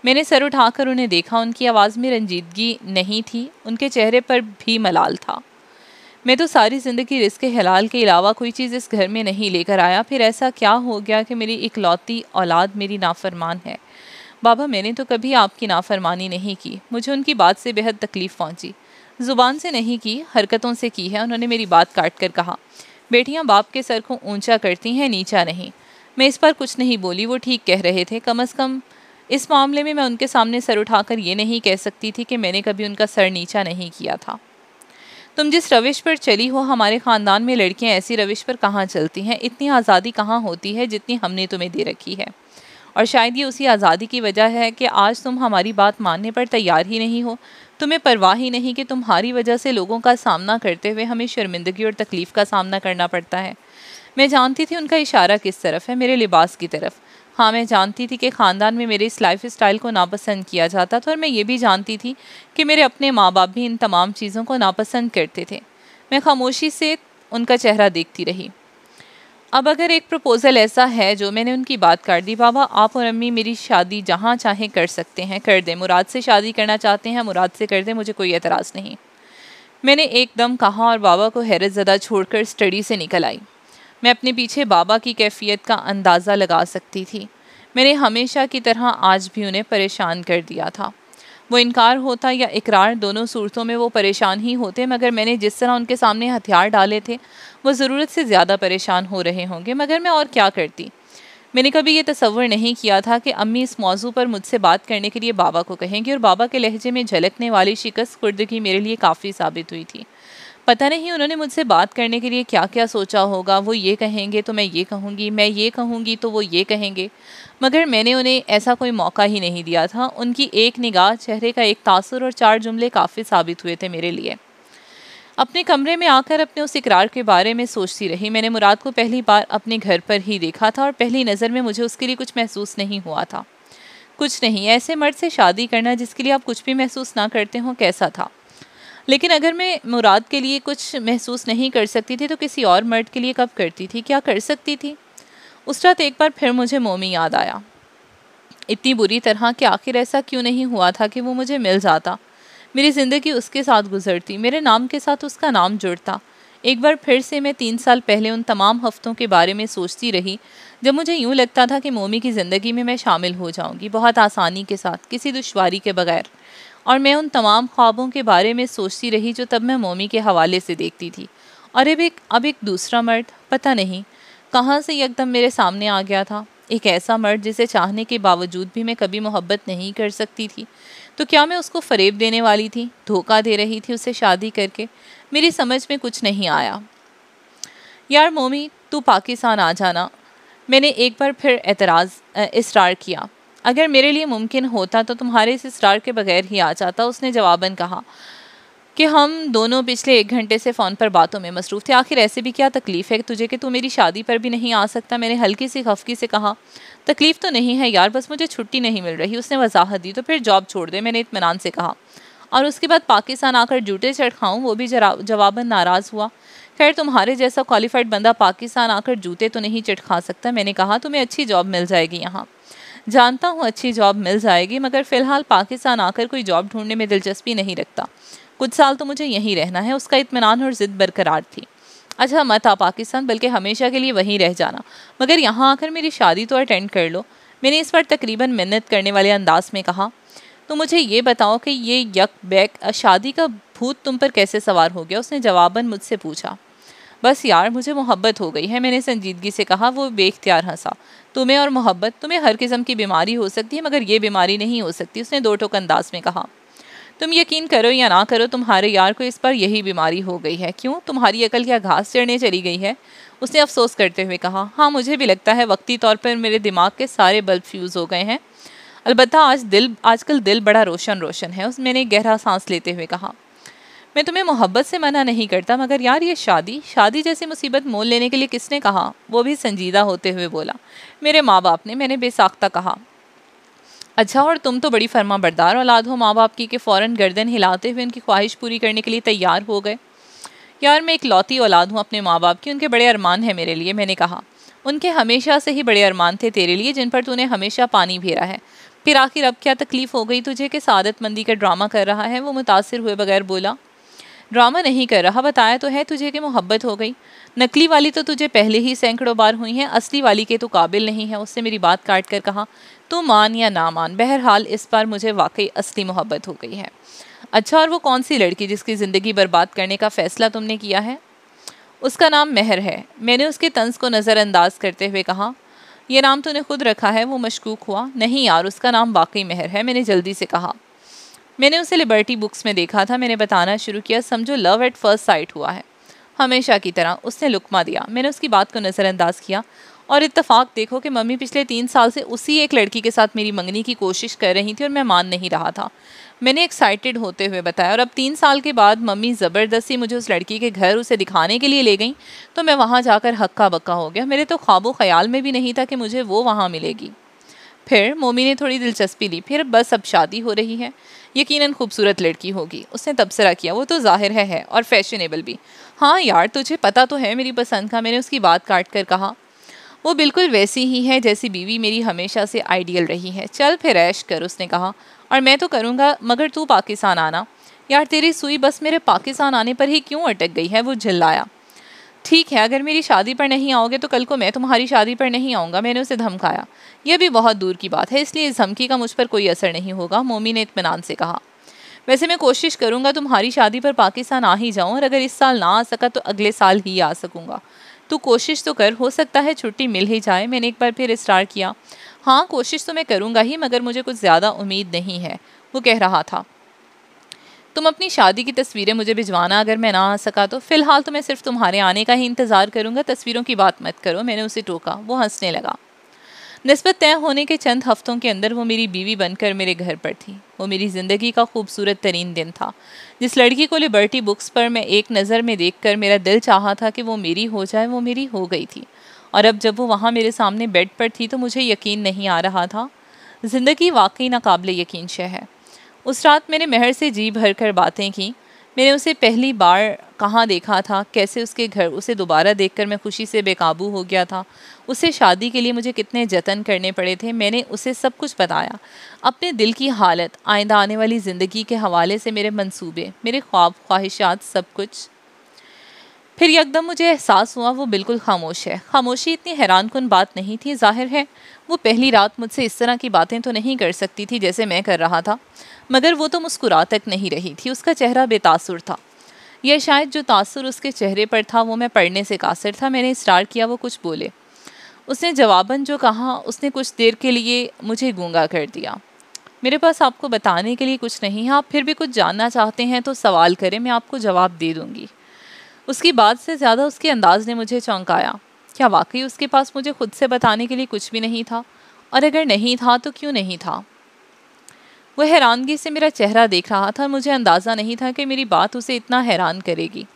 मैंने सर उठाकर उन्हें देखा, उनकी आवाज़ में रंजीदगी नहीं थी, उनके चेहरे पर भी मलाल था। मैं तो सारी ज़िंदगी रिस्क हलाल के अलावा कोई चीज़ इस घर में नहीं लेकर आया। फिर ऐसा क्या हो गया कि मेरी इकलौती औलाद मेरी नाफरमान है? बाबा, मैंने तो कभी आपकी नाफरमानी नहीं की। मुझे उनकी बात से बेहद तकलीफ़ पहुँची। ज़ुबान से नहीं की, हरकतों से की है, उन्होंने मेरी बात काट कर कहा। बेटियाँ बाप के सर को ऊँचा करती हैं, नीचा नहीं। मैं इस पर कुछ नहीं बोली, वो ठीक कह रहे थे। कम अज़ कम इस मामले में मैं उनके सामने सर उठाकर ये नहीं कह सकती थी कि मैंने कभी उनका सर नीचा नहीं किया था। तुम जिस रविश पर चली हो, हमारे ख़ानदान में लड़कियाँ ऐसी रविश पर कहाँ चलती हैं? इतनी आज़ादी कहाँ होती है जितनी हमने तुम्हें दे रखी है? और शायद ये उसी आज़ादी की वजह है कि आज तुम हमारी बात मानने पर तैयार ही नहीं हो। तुम्हें परवाह ही नहीं कि तुम्हारी वजह से लोगों का सामना करते हुए हमें शर्मिंदगी और तकलीफ़ का सामना करना पड़ता है। मैं जानती थी उनका इशारा किस तरफ़ है, मेरे लिबास की तरफ़। हाँ मैं जानती थी कि ख़ानदान में मेरे इस लाइफ स्टाइल को नापसंद किया जाता था और मैं ये भी जानती थी कि मेरे अपने माँ बाप भी इन तमाम चीज़ों को नापसंद करते थे। मैं खामोशी से उनका चेहरा देखती रही। अब अगर एक प्रपोज़ल ऐसा है जो मैंने उनकी बात कर दी, बाबा, आप और अम्मी मेरी शादी जहाँ चाहें कर सकते हैं, कर दें। मुराद से शादी करना चाहते हैं, मुराद से कर दें, मुझे कोई एतराज़ नहीं। मैंने एकदम कहा और बाबा को हैरत ज़दा छोड़कर स्टडी से निकल आई। मैं अपने पीछे बाबा की कैफियत का अंदाज़ा लगा सकती थी। मैंने हमेशा की तरह आज भी उन्हें परेशान कर दिया था। वो इनकार होता या इकरार दोनों सूरतों में वो परेशान ही होते, मगर मैंने जिस तरह उनके सामने हथियार डाले थे, वो ज़रूरत से ज़्यादा परेशान हो रहे होंगे। मगर मैं और क्या करती? मैंने कभी ये तस्वर नहीं किया था कि अम्मी इस मौजू पर मुझसे बात करने के लिए बाबा को कहेंगी, और बाबा के लहजे में झलकने वाली शिकस्त खुर्दगी मेरे लिए काफ़ी साबित हुई थी। पता नहीं उन्होंने मुझसे बात करने के लिए क्या क्या सोचा होगा, वो ये कहेंगे तो मैं ये कहूँगी, मैं ये कहूँगी तो वो ये कहेंगे। मगर मैंने उन्हें ऐसा कोई मौका ही नहीं दिया था। उनकी एक निगाह, चेहरे का एक तासर और चार जुमले काफ़ी साबित हुए थे मेरे लिए। अपने कमरे में आकर अपने उस इकरार के बारे में सोचती रही। मैंने मुराद को पहली बार अपने घर पर ही देखा था और पहली नज़र में मुझे उसके लिए कुछ महसूस नहीं हुआ था। कुछ नहीं, ऐसे मर्द से शादी करना जिसके लिए आप कुछ भी महसूस ना करते हो, कैसा था? लेकिन अगर मैं मुराद के लिए कुछ महसूस नहीं कर सकती थी तो किसी और मर्द के लिए कब करती थी? क्या कर सकती थी? उस रात एक बार फिर मुझे मोमी याद आया। इतनी बुरी तरह कि आखिर ऐसा क्यों नहीं हुआ था कि वो मुझे मिल जाता? मेरी ज़िंदगी उसके साथ गुजरती, मेरे नाम के साथ उसका नाम जुड़ता। एक बार फिर से मैं तीन साल पहले उन तमाम हफ्तों के बारे में सोचती रही, जब मुझे यूँ लगता था कि मोमी की ज़िंदगी में मैं शामिल हो जाऊँगी, बहुत आसानी के साथ, किसी दुशारी के बगैर। और मैं उन तमाम ख्वाबों के बारे में सोचती रही जो तब मैं मोमी के हवाले से देखती थी। और अब एक अब एक दूसरा मर्द, पता नहीं, कहाँ से एकदम मेरे सामने आ गया था? एक ऐसा मर्द जिसे चाहने के बावजूद भी मैं कभी मोहब्बत नहीं कर सकती थी। तो क्या मैं उसको फ़रेब देने वाली थी? धोखा दे रही थी उसे शादी करके? मेरी समझ में कुछ नहीं आया। यार मोमी, तू पाकिस्तान आ जाना। मैंने एक बार फिर एतराज़ इसरार किया। अगर मेरे लिए मुमकिन होता तो तुम्हारे इस स्टार के बगैर ही आ जाता, उसने जवाबन कहा। कि हम दोनों पिछले एक घंटे से फ़ोन पर बातों में मसरूफ़ थे, आखिर ऐसे भी क्या तकलीफ़ है तुझे कि तू मेरी शादी पर भी नहीं आ सकता? मैंने हल्की सी खफकी से कहा, तकलीफ़ तो नहीं है यार, बस मुझे छुट्टी नहीं मिल रही, उसने वजाहत दी तो फिर जॉब छोड़ दे, मैंने इतमान से कहा। और उसके बाद पाकिस्तान आकर जूते चढ़ाऊँ वो भी जवाबन नाराज़ हुआ। खैर, तुम्हारे जैसा क्वालिफाइड बंदा पाकिस्तान आकर जूते तो नहीं चटखा सकता, मैंने कहा, तुम्हें अच्छी जॉब मिल जाएगी यहाँ। जानता हूँ अच्छी जॉब मिल जाएगी, मगर फ़िलहाल पाकिस्तान आकर कोई जॉब ढूँढने में दिलचस्पी नहीं रखता। कुछ साल तो मुझे यहीं रहना है, उसका इतमान और ज़िद बरकरार थी। अच्छा मत आ पाकिस्तान, बल्कि हमेशा के लिए वहीं रह जाना। मगर यहाँ आकर मेरी शादी तो अटेंड कर लो। मैंने इस पर तकरीबन मिन्नत करने वाले अंदाज में कहा। तो मुझे ये बताओ कि ये यक बैक शादी का भूत तुम पर कैसे सवार हो गया? उसने जवाबन मुझसे पूछा। बस यार, मुझे मोहब्बत हो गई है, मैंने संजीदगी से कहा, वो बेख्तियार हंसा तुम्हें और मोहब्बत, तुम्हें हर किस्म की बीमारी हो सकती है, मगर ये बीमारी नहीं हो सकती, उसने दो टोक अंदाज में कहा। तुम यकीन करो या ना करो, तुम्हारे यार को इस पर यही बीमारी हो गई है। क्यों? तुम्हारी अकल क्या घास चढ़ने चली गई है? उसने अफसोस करते हुए कहा हाँ मुझे भी लगता है, वक्ती तौर पर मेरे दिमाग के सारे बल्ब फ्यूज़ हो गए हैं। अलबत्त आज दिल, आजकल दिल बड़ा रोशन रोशन है, उस, मैंने गहरा सांस लेते हुए कहा। मैं तुम्हें मोहब्बत से मना नहीं करता, मगर यार ये शादी शादी जैसी मुसीबत मोल लेने के लिए किसने कहा? वो भी संजीदा होते हुए बोला। मेरे माँ बाप ने, मैंने बेसाख्ता कहा। अच्छा और तुम तो बड़ी फर्मा बरदार औलाद हो माँ बाप की कि फ़ौरन गर्दन हिलाते हुए उनकी ख्वाहिश पूरी करने के लिए तैयार हो गए। यार, मैं एक लौती औलाद हूँ अपने माँ बाप की, उनके बड़े अरमान हैं मेरे लिए, मैंने कहा। उनके हमेशा से ही बड़े अरमान थे तेरे लिए, जिन पर तूने हमेशा पानी फेरा है। फिर आखिर अब क्या तकलीफ़ हो गई तुझे कि सादतमंदी का ड्रामा कर रहा है? वो मुतासर हुए बगैर बोला ड्रामा नहीं कर रहा, बताया तो है तुझे कि मोहब्बत हो गई। नकली वाली तो तुझे पहले ही सैकड़ों बार हुई है, असली वाली के तो काबिल नहीं है, उससे मेरी बात काट कर कहा तो मान या ना मान, बहरहाल इस बार मुझे वाकई असली मोहब्बत हो गई है। अच्छा और वो कौन सी लड़की जिसकी ज़िंदगी बर्बाद करने का फ़ैसला तुमने किया है? उसका नाम मेहर है। मैंने उसके तंज को नज़रअंदाज करते हुए कहा यह नाम तूने खुद रखा है, वो मशकूक हुआ। नहीं यार, उसका नाम वाकई महर है, मैंने जल्दी से कहा। मैंने उसे लिबर्टी बुक्स में देखा था, मैंने बताना शुरू किया, समझो लव एट फ़र्स्ट साइट हुआ है। हमेशा की तरह उसने लुकमा दिया। मैंने उसकी बात को नज़रअंदाज किया और इत्तेफाक देखो कि मम्मी पिछले तीन साल से उसी एक लड़की के साथ मेरी मंगनी की कोशिश कर रही थी और मैं मान नहीं रहा था। मैंने एक्साइटेड होते हुए बताया और अब तीन साल के बाद मम्मी ज़बरदस्ती मुझे उस लड़की के घर उसे दिखाने के लिए ले गई तो मैं वहाँ जाकर हक्का बक्का हो गया। मेरे तो ख्वाबो ख्याल में भी नहीं था कि मुझे वो वहाँ मिलेगी। फिर मोमी ने थोड़ी दिलचस्पी ली, फिर बस अब शादी हो रही है। यकीनन खूबसूरत लड़की होगी। उसने तबसरा किया। वो तो ज़ाहिर है, है और फैशनेबल भी। हाँ यार तुझे पता तो है मेरी पसंद का मैंने उसकी बात काट कर कहा। वो बिल्कुल वैसी ही है जैसी बीवी मेरी हमेशा से आइडियल रही है। चल फिर ऐश कर उसने कहा। और मैं तो करूँगा मगर तू पाकिस्तान आना। यार तेरी सुई बस मेरे पाकिस्तान आने पर ही क्यों अटक गई है? वो झिल्लाया। ठीक है, अगर मेरी शादी पर नहीं आओगे तो कल को मैं तुम्हारी शादी पर नहीं आऊँगा, मैंने उसे धमकाया। यह भी बहुत दूर की बात है, इसलिए इस धमकी का मुझ पर कोई असर नहीं होगा, मोमी ने इतमान से कहा। वैसे मैं कोशिश करूँगा तुम्हारी शादी पर पाकिस्तान आ ही जाऊँ और अगर इस साल ना आ सका तो अगले साल ही आ सकूँगा। तो कोशिश तो कर, हो सकता है छुट्टी मिल ही जाए, मैंने एक बार फिर स्टार्ट किया। हाँ कोशिश तो मैं करूँगा ही, मगर मुझे कुछ ज़्यादा उम्मीद नहीं है, वो कह रहा था। तुम अपनी शादी की तस्वीरें मुझे भिजवाना अगर मैं ना आ सका तो। फ़िलहाल तो मैं सिर्फ़ तुम्हारे आने का ही इंतज़ार करूँगा, तस्वीरों की बात मत करो, मैंने उसे टोका, वो हंसने लगा। नस्बत तय होने के चंद हफ्तों के अंदर वो मेरी बीवी बनकर मेरे घर पर थी। वो मेरी ज़िंदगी का खूबसूरत तरीन दिन था। जिस लड़की को लिबर्टी बुक्स पर मैं एक नज़र में देखकर मेरा दिल चाहा था कि वो मेरी हो जाए, वो मेरी हो गई थी। और अब जब वो वहाँ मेरे सामने बेड पर थी तो मुझे यकीन नहीं आ रहा था। ज़िंदगी वाकई नाकबिल यकीन शह है। उस रात मैंने महर से जी भर कर बातें की। मैंने उसे पहली बार कहाँ देखा था, कैसे उसके घर, उसे दोबारा देखकर मैं खुशी से बेकाबू हो गया था। उसे शादी के लिए मुझे कितने जतन करने पड़े थे, मैंने उसे सब कुछ बताया। अपने दिल की हालत, आइंदा आने वाली ज़िंदगी के हवाले से मेरे मंसूबे, मेरे ख्वाब, ख्वाहिशात, सब कुछ। फिर यकदम मुझे एहसास हुआ, वो बिल्कुल खामोश है। खामोशी इतनी हैरान कन बात नहीं थी, ज़ाहिर है, वो पहली रात मुझसे इस तरह की बातें तो नहीं कर सकती थी जैसे मैं कर रहा था। मगर वो तो मुस्कुरा तक नहीं रही थी। उसका चेहरा बेतासुर था। यह शायद जो तासुर उसके चेहरे पर था, वो मैं पढ़ने से कासिर था, मैंने स्टार्ट किया, वो कुछ बोले। उसने जवाबन जो कहा, उसने कुछ देर के लिए मुझे गूँगा कर दिया। मेरे पास आपको बताने के लिए कुछ नहीं है, आप फिर भी कुछ जानना चाहते हैं तो सवाल करें, मैं आपको जवाब दे दूँगी। उसकी बात से ज़्यादा उसके अंदाज ने मुझे चौंकाया। क्या वाकई उसके पास मुझे खुद से बताने के लिए कुछ भी नहीं था? और अगर नहीं था तो क्यों नहीं था? वह हैरानगी से मेरा चेहरा देख रहा था मुझे अंदाज़ा नहीं था कि मेरी बात उसे इतना हैरान करेगी।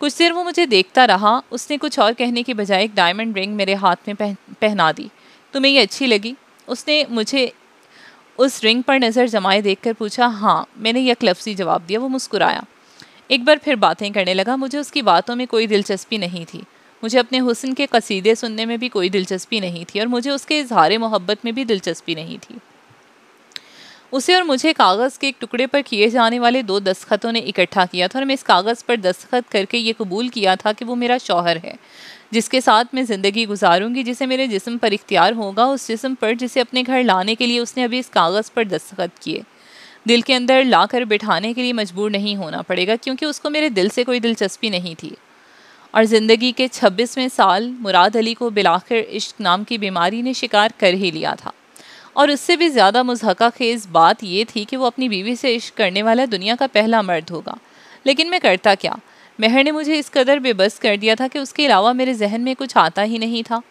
कुछ देर वो मुझे देखता रहा उसने कुछ और कहने के बजाय एक डायमंड रिंग मेरे हाथ में पह, पहना दी। तुम्हें ये अच्छी लगी? उसने मुझे उस रिंग पर नज़र जमाए देखकर पूछा हाँ मैंने यक लफ्सी जवाब दिया। वो मुस्कुराया। एक बार फिर बातें करने लगा। मुझे उसकी बातों में कोई दिलचस्पी नहीं थी। मुझे अपने हुसन के कसीदे सुनने में भी कोई दिलचस्पी नहीं थी और मुझे उसके इजहार मोहब्बत में भी दिलचस्पी नहीं थी। उसे और मुझे कागज़ के एक टुकड़े पर किए जाने वाले दो दस्खतों ने इकट्ठा किया था और मैं इस कागज़ पर दस्खत करके ये कबूल किया था कि वो मेरा शौहर है, जिसके साथ मैं ज़िंदगी गुजारूँगी, जिसे मेरे जिस्म पर इख्तियार होगा, उस जिस्म पर जिसे अपने घर लाने के लिए उसने अभी इस कागज़ पर दस्तखत किए। दिल के अंदर ला कर बिठाने के लिए मजबूर नहीं होना पड़ेगा, क्योंकि उसको मेरे दिल से कोई दिलचस्पी नहीं थी। और ज़िंदगी के छब्बीसवें साल मुराद अली को बिलाखिर इश्क नाम की बीमारी ने शिकार कर ही लिया था। और उससे भी ज़्यादा मुजहका खेज़ बात यह थी कि वो अपनी बीवी से इश्क करने वाला दुनिया का पहला मर्द होगा। लेकिन मैं करता क्या? महर ने मुझे इस कदर बेबस कर दिया था कि उसके अलावा मेरे जहन में कुछ आता ही नहीं था।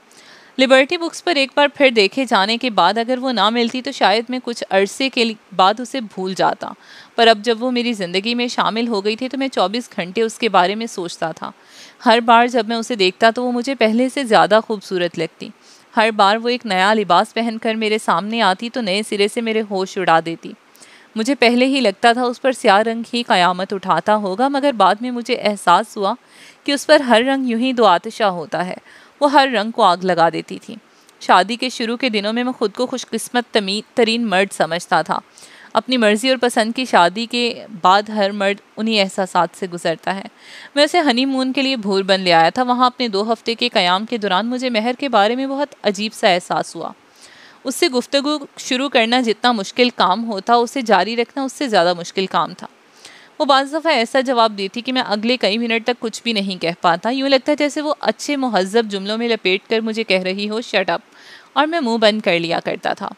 लिबर्टी बुक्स पर एक बार फिर देखे जाने के बाद अगर वो ना मिलती तो शायद मैं कुछ अरसे के बाद उसे भूल जाता। पर अब जब वो मेरी ज़िंदगी में शामिल हो गई थी तो मैं 24 घंटे उसके बारे में सोचता था। हर बार जब मैं उसे देखता तो वो मुझे पहले से ज़्यादा खूबसूरत लगती। हर बार वो एक नया लिबास पहनकर मेरे सामने आती तो नए सिरे से मेरे होश उड़ा देती। मुझे पहले ही लगता था उस पर स्याह रंग ही क़यामत उठाता होगा, मगर बाद में मुझे एहसास हुआ कि उस पर हर रंग यूँ ही दो आतिशा होता है। वो हर रंग को आग लगा देती थी। शादी के शुरू के दिनों में मैं खुद को खुशकस्मत खुशकिस्मत तरीन मर्द समझता था। अपनी मर्ज़ी और पसंद की शादी के बाद हर मर्द उन्हीं एहसास से गुजरता है। मैं उसे हनी मून के लिए भूल बन ले आया था। वहाँ अपने दो हफ़्ते के क़याम के दौरान मुझे महर के बारे में बहुत अजीब सा एहसास हुआ। उससे गुफ्तु शुरू करना जितना मुश्किल काम होता, उसे जारी रखना उससे ज़्यादा मुश्किल काम था। वो बाज़ दफ़ा ऐसा जवाब देती कि मैं अगले कई मिनट तक कुछ भी नहीं कह पाता। यूँ लगता जैसे वो अच्छे महजब जुमलों में लपेट कर मुझे कह रही हो शट अप और मैं मुँह बंद कर लिया करता था।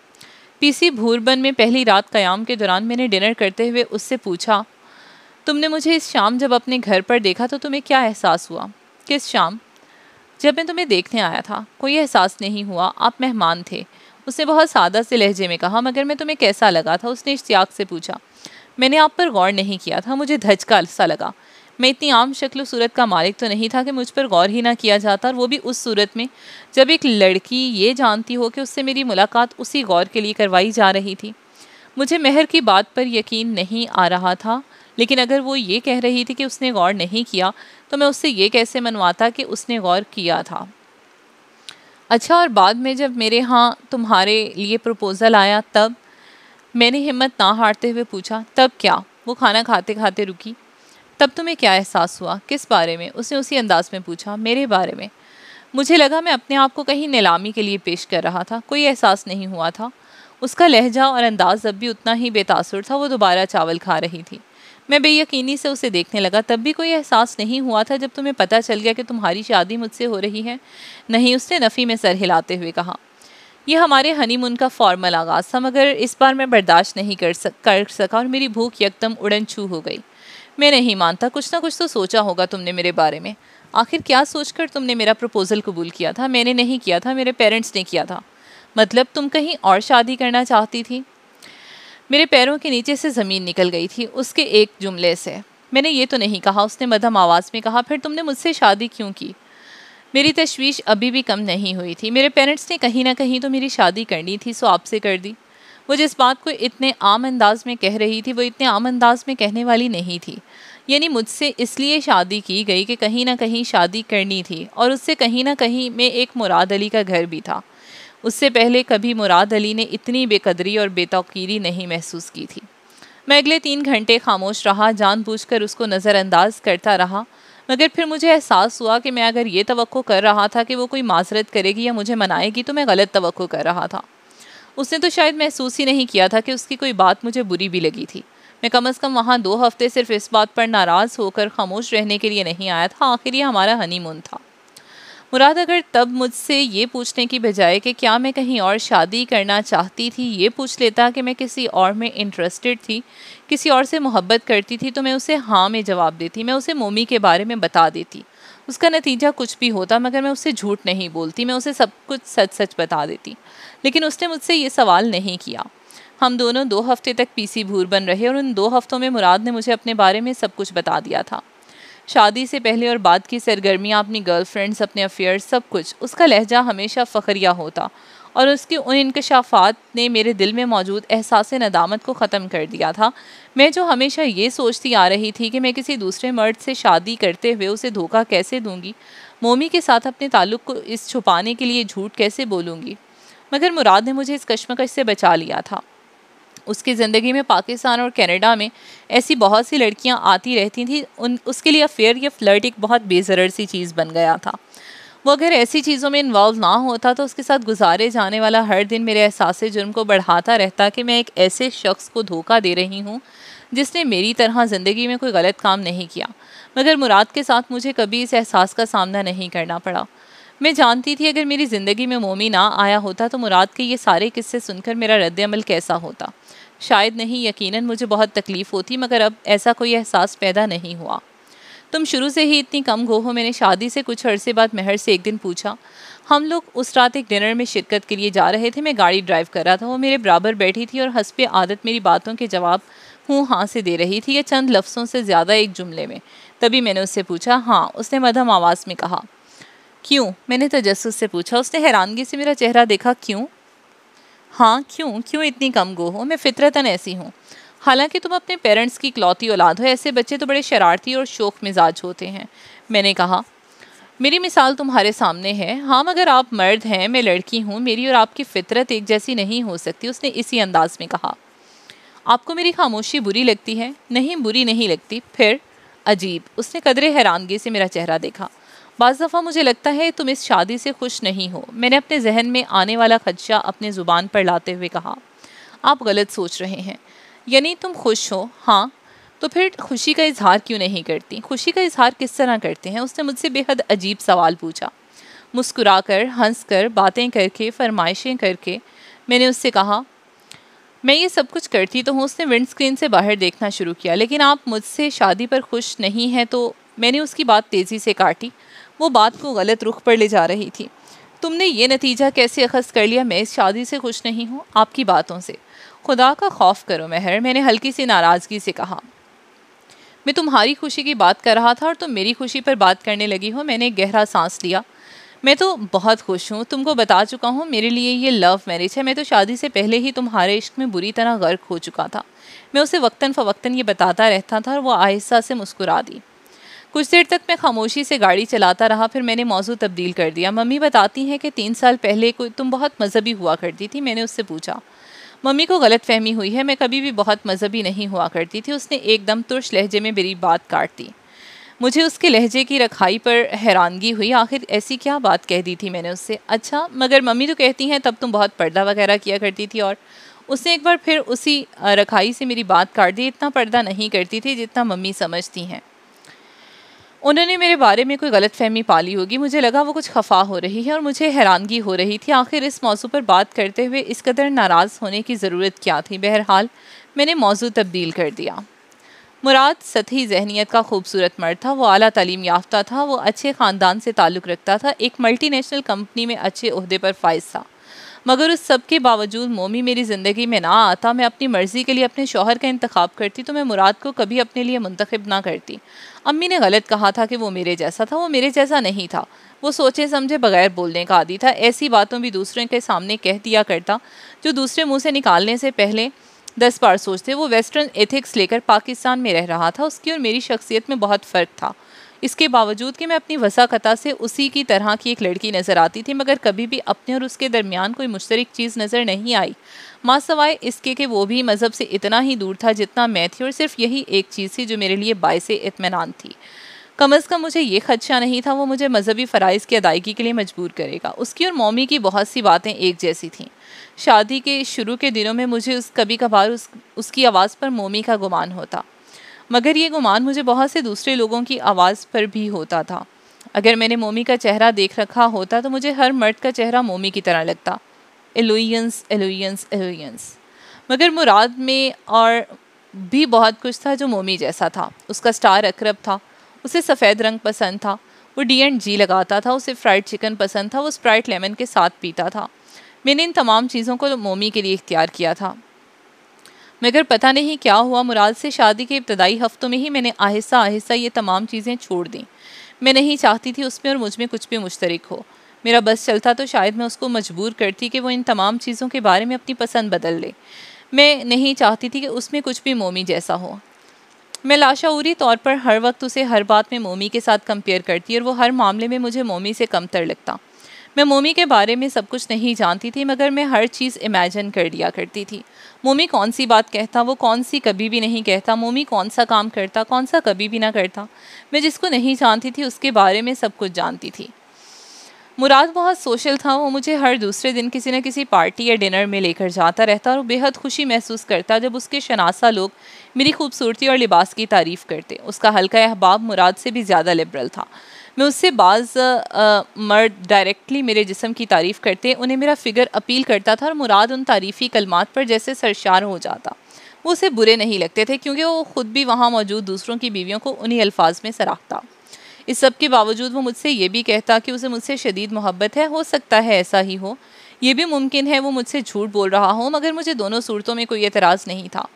पीसी भूरबन में पहली रात क़याम के दौरान मैंने डिनर करते हुए उससे पूछा, तुमने मुझे इस शाम जब अपने घर पर देखा तो तुम्हें क्या एहसास हुआ? किस शाम? जब मैं तुम्हें देखने आया था, कोई एहसास नहीं हुआ, आप मेहमान थे। उसने बहुत सादा से लहजे में कहा, मगर मैं तुम्हें कैसा लगा? था, उसने इश्तियाक से पूछा, मैंने आप पर गौर नहीं किया था, मुझे धचका सा लगा। मैं इतनी आम शक्ल सूरत का मालिक तो नहीं था कि मुझ पर गौर ही ना किया जाता और वो भी उस सूरत में, जब एक लड़की ये जानती हो कि उससे मेरी मुलाकात उसी गौर के लिए करवाई जा रही थी। मुझे मेहर की बात पर यकीन नहीं आ रहा था, लेकिन अगर वो ये कह रही थी कि उसने गौर नहीं किया तो मैं उससे ये कैसे मनवाता कि उसने गौर किया था। अच्छा और बाद में जब मेरे यहाँ तुम्हारे लिए प्रपोज़ल आया, तब मैंने हिम्मत ना हारते हुए पूछा, तब क्या? वो खाना खाते खाते रुकी। तब तुम्हें क्या एहसास हुआ? किस बारे में? उसने उसी अंदाज में पूछा, मेरे बारे में। मुझे लगा मैं अपने आप को कहीं नीलामी के लिए पेश कर रहा था। कोई एहसास नहीं हुआ था। उसका लहजा और अंदाज अब भी उतना ही बेतासुर था, वो दोबारा चावल खा रही थी। मैं बेयकीनी से उसे देखने लगा। तब भी कोई एहसास नहीं हुआ था जब तुम्हें पता चल गया कि तुम्हारी शादी मुझसे हो रही है। नहीं, उसने नफ़ी में सर हिलाते हुए कहा, यह हमारे हनीमून का फॉर्मल आगाज़ था, मगर इस बार मैं बर्दाश्त नहीं कर सक, कर सका और मेरी भूख यकदम उड़न छू हो गई। मैं नहीं मानता, कुछ ना कुछ तो सोचा होगा तुमने मेरे बारे में। आखिर क्या सोचकर तुमने मेरा प्रपोज़ल कबूल किया था? मैंने नहीं किया था, मेरे पेरेंट्स ने किया था। मतलब तुम कहीं और शादी करना चाहती थी? मेरे पैरों के नीचे से ज़मीन निकल गई थी, उसके एक जुमले से। मैंने ये तो नहीं कहा, उसने मध्यम आवाज़ में कहा, फिर तुमने मुझसे शादी क्यों की? मेरी तशवीश अभी भी कम नहीं हुई थी। मेरे पेरेंट्स ने कहीं ना कहीं तो मेरी शादी करनी थी, सो आपसे कर दी। वो जिस बात को इतने आम अंदाज में कह रही थी, वो इतने आम अंदाज में कहने वाली नहीं थी। यानी मुझसे इसलिए शादी की गई कि कहीं ना कहीं शादी करनी थी और उससे कहीं ना कहीं में एक मुराद अली का घर भी था। उससे पहले कभी मुराद अली ने इतनी बेकदरी और बेतौकीरी नहीं महसूस की थी। मैं अगले तीन घंटे खामोश रहा, जानबूझकर उसको नज़रअंदाज करता रहा, मगर फिर मुझे एहसास हुआ कि मैं अगर ये तो कर रहा था कि वो कोई माजरत करेगी या मुझे मनाएगी तो मैं गलत तो कर रहा था। उसने तो शायद महसूस ही नहीं किया था कि उसकी कोई बात मुझे बुरी भी लगी थी। मैं कम अज़ कम वहाँ दो हफ़्ते सिर्फ़ इस बात पर नाराज़ होकर खामोश रहने के लिए नहीं आया था, आखिर ये हमारा हनीमून था। मुराद, अगर तब मुझसे ये पूछने की बजाय कि क्या मैं कहीं और शादी करना चाहती थी, ये पूछ लेता कि मैं किसी और में इंटरेस्टेड थी, किसी और से मोहब्बत करती थी तो मैं उसे हाँ में जवाब देती, मैं उसे मोमी के बारे में बता देती। उसका नतीजा कुछ भी होता, मगर मैं उससे झूठ नहीं बोलती, मैं उसे सब कुछ सच सच बता देती। लेकिन उसने मुझसे ये सवाल नहीं किया। हम दोनों दो हफ़्ते तक पीसी भूर बन रहे और उन दो हफ्तों में मुराद ने मुझे अपने बारे में सब कुछ बता दिया था। शादी से पहले और बाद की सरगर्मियाँ, अपनी गर्लफ्रेंड्स, अपने अफेयर्स, सब कुछ, उसका लहजा हमेशा फ़खरिया होता और उसके उन इंकशाफात ने मेरे दिल में मौजूद एहसास नदामत को ख़त्म कर दिया था। मैं जो हमेशा ये सोचती आ रही थी कि मैं किसी दूसरे मर्द से शादी करते हुए उसे धोखा कैसे दूँगी, मोमी के साथ अपने ताल्लुक़ को इस छुपाने के लिए झूठ कैसे बोलूँगी? मगर मुराद ने मुझे इस कश्मकश से बचा लिया था। उसकी ज़िंदगी में पाकिस्तान और कनाडा में ऐसी बहुत सी लड़कियाँ आती रहती थी, उन, उसके लिए अफेयर या फ्लर्ट एक बहुत बेज़र सी चीज़ बन गया था। वो अगर ऐसी चीज़ों में इन्वॉल्व ना होता तो उसके साथ गुजारे जाने वाला हर दिन मेरे एहसास जुर्म को बढ़ाता रहता कि मैं एक ऐसे शख्स को धोखा दे रही हूँ, जिसने मेरी तरह ज़िंदगी में कोई गलत काम नहीं किया। मगर मुराद के साथ मुझे कभी इस एहसास का सामना नहीं करना पड़ा। मैं जानती थी, अगर मेरी ज़िंदगी में मोमी ना आया होता तो मुराद के ये सारे किस्से सुनकर मेरा रद्द अमल कैसा होता। शायद नहीं, यकीनन मुझे बहुत तकलीफ़ होती, मगर अब ऐसा कोई एहसास पैदा नहीं हुआ। तुम शुरू से ही इतनी कम गो हो मैंने शादी से कुछ अरसे बाद महर से एक दिन पूछा, हम लोग उस रात एक डिनर में शिरकत के लिए जा रहे थे, मैं गाड़ी ड्राइव कर रहा था, वो मेरे बराबर बैठी थी और हंसपे आदत मेरी बातों के जवाब हूँ हाँ से दे रही थी, या चंद लफ्ज़ों से ज़्यादा एक जुमले में। तभी मैंने उससे पूछा हाँ उसने मध्यम आवाज़ में कहा। क्यों? मैंने तजस्स से पूछा, उसने हैरानगी से मेरा चेहरा देखा, क्यों? हाँ क्यों? क्यों इतनी कम गो हो? मैं फितरतन ऐसी हूँ। हालाँकि तुम अपने पेरेंट्स की इकलौती औलाद हो, ऐसे बच्चे तो बड़े शरारती और शोक मिजाज होते हैं, मैंने कहा। मेरी मिसाल तुम्हारे सामने है। हाँ मगर आप मर्द हैं, मैं लड़की हूँ, मेरी और आपकी फितरत एक जैसी नहीं हो सकती, उसने इसी अंदाज में कहा। आपको मेरी खामोशी बुरी लगती है? नहीं, बुरी नहीं लगती, फिर? अजीब। उसने कदरे हैरानगी से मेरा चेहरा देखा। बाज़ दफ़ा मुझे लगता है तुम इस शादी से खुश नहीं हो। मैंने अपने जहन में आने वाला खदशा अपने ज़ुबान पर लाते हुए कहा। आप गलत सोच रहे हैं। यानी तुम खुश हो हाँ। तो फिर खुशी का इजहार क्यों नहीं करती? खुशी का इजहार किस तरह करते हैं? उसने मुझसे बेहद अजीब सवाल पूछा। मुस्कुरा कर हंस कर बातें करके, फरमाइशें करके मैंने उससे कहा, मैं ये सब कुछ करती तो हूँ। उसने विंड स्क्रीन से बाहर देखना शुरू किया। लेकिन आप मुझसे शादी पर खुश नहीं हैं तो मैंने उसकी बात तेज़ी से काटी। वो बात को गलत रुख पर ले जा रही थी। तुमने ये नतीजा कैसे अखज़ कर लिया? मैं इस शादी से खुश नहीं हूँ, आपकी बातों से। खुदा का खौफ करो महर, मैंने हल्की सी नाराज़गी से कहा। मैं तुम्हारी खुशी की बात कर रहा था और तुम मेरी खुशी पर बात करने लगी हो, मैंने गहरा सांस लिया। मैं तो बहुत खुश हूँ, तुमको बता चुका हूँ, मेरे लिए ये लव मैरिज है। मैं तो शादी से पहले ही तुम्हारे इश्क में बुरी तरह गर्क हो चुका था। मैं उसे वक्ता फ़वक्ता ये बताता रहता था और वो आहिस्ता से मुस्कुरा दी। कुछ देर तक मैं खामोशी से गाड़ी चलाता रहा, फिर मैंने मौजू तब्दील कर दिया। मम्मी बताती हैं कि तीन साल पहले कोई, तुम बहुत मजहबी हुआ करती थी, मैंने उससे पूछा। मम्मी को गलत फहमी हुई है, मैं कभी भी बहुत मजहबी नहीं हुआ करती थी, उसने एकदम तुर्श लहजे में मेरी बात काट दी। मुझे उसके लहजे की रखाई पर हैरानगी हुई, आखिर ऐसी क्या बात कह दी थी मैंने उससे? अच्छा मगर मम्मी तो कहती हैं, तब तुम बहुत पर्दा वगैरह किया करती थी और उसने एक बार फिर उसी रखाई से मेरी बात काट दी। इतना पर्दा नहीं करती थी जितना मम्मी समझती हैं। उन्होंने मेरे बारे में कोई गलत फहमी पाली होगी। मुझे लगा वो कुछ खफा हो रही है और मुझे हैरानगी हो रही थी। आखिर इस मौजू पर बात करते हुए इस कदर नाराज़ होने की ज़रूरत क्या थी? बहरहाल, मैंने मौजू तब्दील कर दिया। मुराद सतही जहनीत का खूबसूरत मर्द था। वो अली तलीम याफ्ता था। वो अच्छे ख़ानदान से ताल्लुक़ रखता था। एक मल्टी नेशनल कंपनी में अच्छे अहदे पर फायज था। मगर उस सब के बावजूद मोमी मेरी ज़िंदगी में ना आता, मैं अपनी मर्ज़ी के लिए अपने शोहर का इंतखब करती तो मैं मुराद को कभी अपने लिए मंतखब ना करती। अम्मी ने गलत कहा था कि वो मेरे जैसा था, वो मेरे जैसा नहीं था। वो सोचे समझे बगैर बोलने का आदि था, ऐसी बातों भी दूसरों के सामने कह दिया करता, जो दूसरे मुँह से निकालने से पहले दस बार सोचते। वो वेस्टर्न एथिक्स लेकर पाकिस्तान में रह रहा था, उसकी और मेरी शख्सियत में बहुत फ़र्क था। इसके बावजूद कि मैं अपनी वसाकता से उसी की तरह की एक लड़की नज़र आती थी, मगर कभी भी अपने और उसके दरमियान कोई मुश्तरक चीज़ नज़र नहीं आई। माँ सवाए इसके कि वो भी मज़हब से इतना ही दूर था जितना मैं थी, और सिर्फ़ यही एक चीज़ थी जो मेरे लिए बायस इतमान थी। कम अज़ कम मुझे ये खदशा नहीं था, वो मुझे मजहबी फ़रज़ की अदायगी के लिए मजबूर करेगा। उसकी और मोमी की बहुत सी बातें एक जैसी थीं। शादी के शुरू के दिनों में मुझे उस कभी कभार उस, उसकी आवाज़ पर मोमी का गुमान होता। मगर ये गुमान मुझे बहुत से दूसरे लोगों की आवाज़ पर भी होता था। अगर मैंने मोमी का चेहरा देख रखा होता तो मुझे हर मर्द का चेहरा मोमी की तरह लगता। एलोयंस एलोयंस एलोयंस मगर मुराद में और भी बहुत कुछ था जो मोमी जैसा था। उसका स्टार अकरब था, उसे सफ़ेद रंग पसंद था, वो डी एंड जी लगाता था, उसे फ्राइड चिकन पसंद था, वो स्प्राइट लेमन के साथ पीता था। मैंने इन तमाम चीज़ों को मोमी के लिए इख्तियार किया था। मगर पता नहीं क्या हुआ, मुराद से शादी के इब्तदाई हफ्तों में ही मैंने आहिस्ता आहिस्ता ये तमाम चीज़ें छोड़ दी। मैं नहीं चाहती थी उसमें और मुझमें कुछ भी मुश्तरक हो। मेरा बस चलता तो शायद मैं उसको मजबूर करती कि वो इन तमाम चीज़ों के बारे में अपनी पसंद बदल ले। मैं नहीं चाहती थी कि उसमें कुछ भी मोमी जैसा हो। मैं लाशाऊरी तौर पर हर वक्त उसे हर बात में मोमी के साथ कंपेयर करती और वो हर मामले में मुझे मोमी से कमतर लगता। मैं मोमी के बारे में सब कुछ नहीं जानती थी, मगर मैं हर चीज़ इमेजिन कर दिया करती थी। मोमी कौन सी बात कहता, वो कौन सी कभी भी नहीं कहता। मोमी कौन सा काम करता, कौन सा कभी भी ना करता। मैं जिसको नहीं जानती थी, उसके बारे में सब कुछ जानती थी। मुराद बहुत सोशल था, वो मुझे हर दूसरे दिन किसी न किसी पार्टी या डिनर में लेकर जाता रहता और बेहद खुशी महसूस करता जब उसके शनासा लोग मेरी खूबसूरती और लिबास की तारीफ़ करते। उसका हल्का अहबाब मुराद से भी ज़्यादा लिबरल था। मैं उससे बाज़ मर्द डायरेक्टली मेरे जिसम की तारीफ़ करते, उन्हें मेरा फ़िगर अपील करता था और मुराद उन तारीफ़ी कलमात पर जैसे सरशार हो जाता। वो उसे बुरे नहीं लगते थे क्योंकि वो ख़ुद भी वहाँ मौजूद दूसरों की बीवियों को उन्हीं अल्फाज में सराहता इस सब के बावजूद वो मुझसे ये भी कहता कि उसे मुझसे शदीद मोहब्बत है, हो सकता है ऐसा ही हो। ये भी मुमकिन है वो मुझसे झूठ बोल रहा हो, मगर मुझे दोनों सूरतों में कोई एतराज़ नहीं था।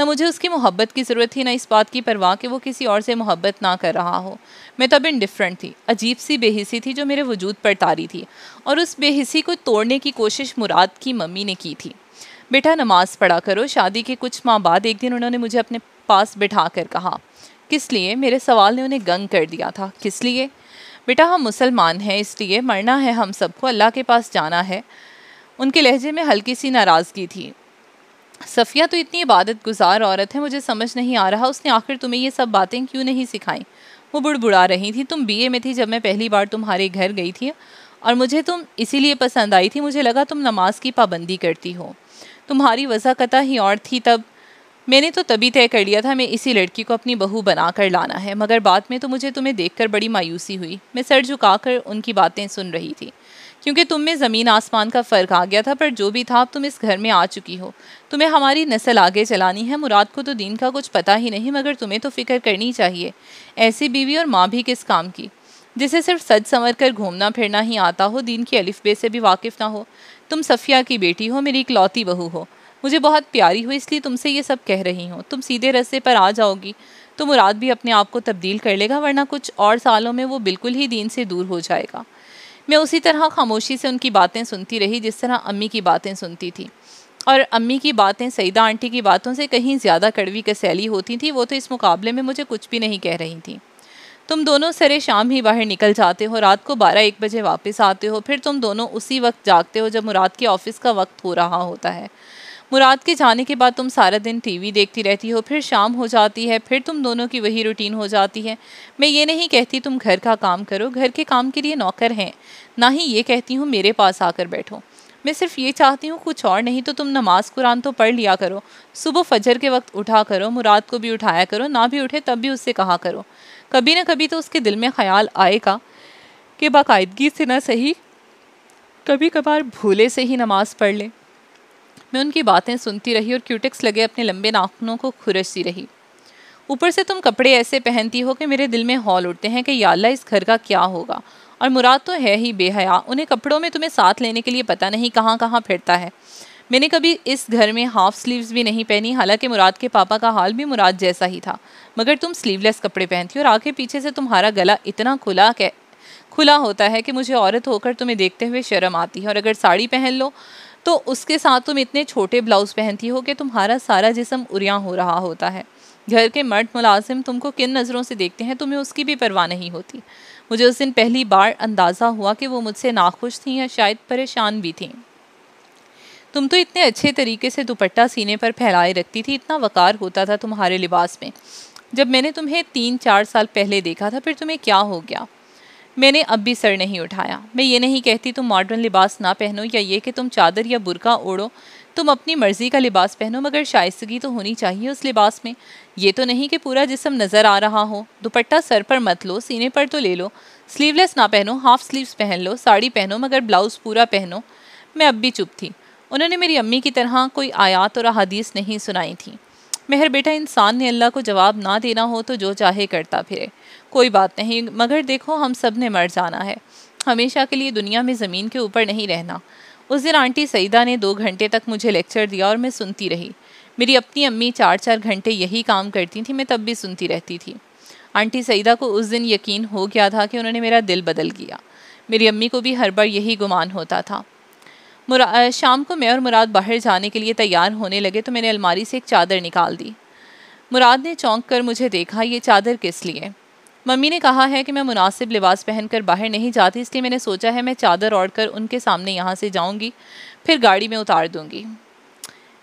न मुझे उसकी मोहब्बत की ज़रूरत थी, ना इस बात की परवाह कि वो किसी और से मोहब्बत ना कर रहा हो। मैं तब इनडिफरेंट थी अजीब सी बेहिसी थी जो मेरे वजूद पर तारी थी और उस बेहिसी को तोड़ने की कोशिश मुराद की मम्मी ने की थी। बेटा, नमाज़ पढ़ा करो, शादी के कुछ माह बाद एक दिन उन्होंने मुझे अपने पास बिठा कर कहा, किस लिए? मेरे सवाल ने उन्हें गंग कर दिया था। किस लिए? बेटा, हम मुसलमान हैं, इसलिए मरना है हम सबको, अल्लाह के पास जाना है। उनके लहजे में हल्की सी नाराज़गी थी। सफ़िया तो इतनी इबादत गुजार औरत है, मुझे समझ नहीं आ रहा, उसने आखिर तुम्हें ये सब बातें क्यों नहीं सिखाई? वो बुड़बुड़ा रही थी, तुम बीए में थी जब मैं पहली बार तुम्हारे घर गई थी, और मुझे तुम इसीलिए पसंद आई थी, मुझे लगा तुम नमाज़ की पाबंदी करती हो। तुम्हारी वजह कता ही और थी तब। मैंने तो तभी तय कर लिया था, मैं इसी लड़की को अपनी बहू बना कर लाना है, मगर बाद में तो मुझे तुम्हें देखकर बड़ी मायूसी हुई। मैं सर झुकाकर उनकी बातें सुन रही थी। क्योंकि तुम में ज़मीन आसमान का फ़र्क आ गया था, पर जो भी था, अब तुम इस घर में आ चुकी हो। तुम्हें हमारी नस्ल आगे चलानी है। मुराद को तो दीन का कुछ पता ही नहीं, मगर तुम्हें तो फ़िक्र करनी चाहिए। ऐसी बीवी और माँ भी किस काम की? जिसे सिर्फ़ सज संवर कर घूमना फिरना ही आता हो, दीन की अलिफ से भी वाकिफ़ ना हो। तुम सफ़िया की बेटी हो, मेरी इकलौती बहू हो। मुझे बहुत प्यारी हो, इसलिए तुमसे ये सब कह रही हूँ। तुम सीधे रस्ते पर आ जाओगी तो मुराद भी अपने आप को तब्दील कर लेगा, वरना कुछ और सालों में वो बिल्कुल ही दीन से दूर हो जाएगा। मैं उसी तरह खामोशी से उनकी बातें सुनती रही, जिस तरह अम्मी की बातें सुनती थी। और अम्मी की बातें, सईदा आंटी की बातों से कहीं ज़्यादा कड़वी कसैली होती थी, वो तो इस मुकाबले में मुझे कुछ भी नहीं कह रही थी। तुम दोनों सरे शाम ही बाहर निकल जाते हो, रात को बारह एक बजे वापस आते हो, फिर तुम दोनों उसी वक्त जागते हो जब मुराद के ऑफ़िस का वक्त हो रहा होता है। मुराद के जाने के बाद तुम सारा दिन टीवी देखती रहती हो, फिर शाम हो जाती है, फिर तुम दोनों की वही रूटीन हो जाती है। मैं ये नहीं कहती तुम घर का काम करो, घर के काम के लिए नौकर हैं। ना ही ये कहती हूँ, मेरे पास आकर बैठो। मैं सिर्फ़ ये चाहती हूँ, कुछ और नहीं तो तुम नमाज़ कुरान तो पढ़ लिया करो। सुबह फजर के वक्त उठा करो, मुराद को भी उठाया करो, ना भी उठे तब भी उससे कहा करो। कभी ना कभी तो उसके दिल में ख्याल आएगा कि बाकायदगी से ना सही कभी कभार भूले से ही नमाज़ पढ़ ले। मैं उनकी बातें सुनती रही और क्यूटिक्स लगे अपने लंबे नाखूनों को खुरसती रही। ऊपर से तुम कपड़े ऐसे पहनती हो कि मेरे दिल में हॉल उठते हैं कि या इस घर का क्या होगा। और मुराद तो है ही बेहया, उन्हें कपड़ों में तुम्हें साथ लेने के लिए पता नहीं कहाँ कहाँ फिरता है। मैंने कभी इस घर में हाफ़ स्लीव्स भी नहीं पहनी, हालाँकि मुराद के पापा का हाल भी मुराद जैसा ही था। मगर तुम स्लीवलेस कपड़े पहनती हो और आगे पीछे से तुम्हारा गला इतना खुला के, खुला होता है कि मुझे औरत होकर तुम्हें देखते हुए शर्म आती है। और अगर साड़ी पहन लो तो उसके साथ तुम इतने छोटे ब्लाउज पहनती हो कि तुम्हारा सारा जिसम उरिया हो रहा होता है। घर के मर्द मुलाजिम तुमको किन नज़रों से देखते हैं? तुम्हें उसकी भी परवाह नहीं होती। मुझे उस दिन पहली बार अंदाज़ा हुआ कि वो मुझसे नाखुश थी या शायद परेशान भी थी। तुम तो इतने अच्छे तरीके से दुपट्टा सीने पर फैलाए रखती थी, इतना वकार होता था तुम्हारे लिबास में। जब मैंने तुम्हें तीन चार साल पहले देखा था, फिर तुम्हें क्या हो गया? मैंने अब भी सर नहीं उठाया। मैं ये नहीं कहती तुम मॉडर्न लिबास ना पहनो या ये कि तुम चादर या बुरका ओढ़ो। तुम अपनी मर्ज़ी का लिबास पहनो, मगर शाइस्तगी तो होनी चाहिए उस लिबास में। ये तो नहीं कि पूरा जिसम नज़र आ रहा हो। दुपट्टा सर पर मत लो, सीने पर तो ले लो। स्लीवलेस ना पहनो हाफ़ स्लीव्स पहन लो, साड़ी पहनो, मगर ब्लाउज़ पूरा पहनो। मैं अब भी चुप थी। उन्होंने मेरी अम्मी की तरह कोई आयात और अहादीस नहीं सुनाई थी। मेहर बेटा, इंसान ने अल्लाह को जवाब ना देना हो तो जो चाहे करता फिरे। कोई बात नहीं, मगर देखो हम सबने मर जाना है। हमेशा के लिए दुनिया में ज़मीन के ऊपर नहीं रहना। उस दिन आंटी सईदा ने दो घंटे तक मुझे लेक्चर दिया और मैं सुनती रही। मेरी अपनी अम्मी चार चार घंटे यही काम करती थी, मैं तब भी सुनती रहती थी। आंटी सईदा को उस दिन यकीन हो गया था कि उन्होंने मेरा दिल बदल गया। मेरी अम्मी को भी हर बार यही गुमान होता था। शाम को मैं और मुराद बाहर जाने के लिए तैयार होने लगे तो मैंने अलमारी से एक चादर निकाल दी। मुराद ने चौंक कर मुझे देखा, ये चादर किस लिए? मम्मी ने कहा है कि मैं मुनासिब लिबास पहनकर बाहर नहीं जाती, इसलिए मैंने सोचा है मैं चादर ओढ़ कर उनके सामने यहाँ से जाऊँगी, फिर गाड़ी में उतार दूँगी।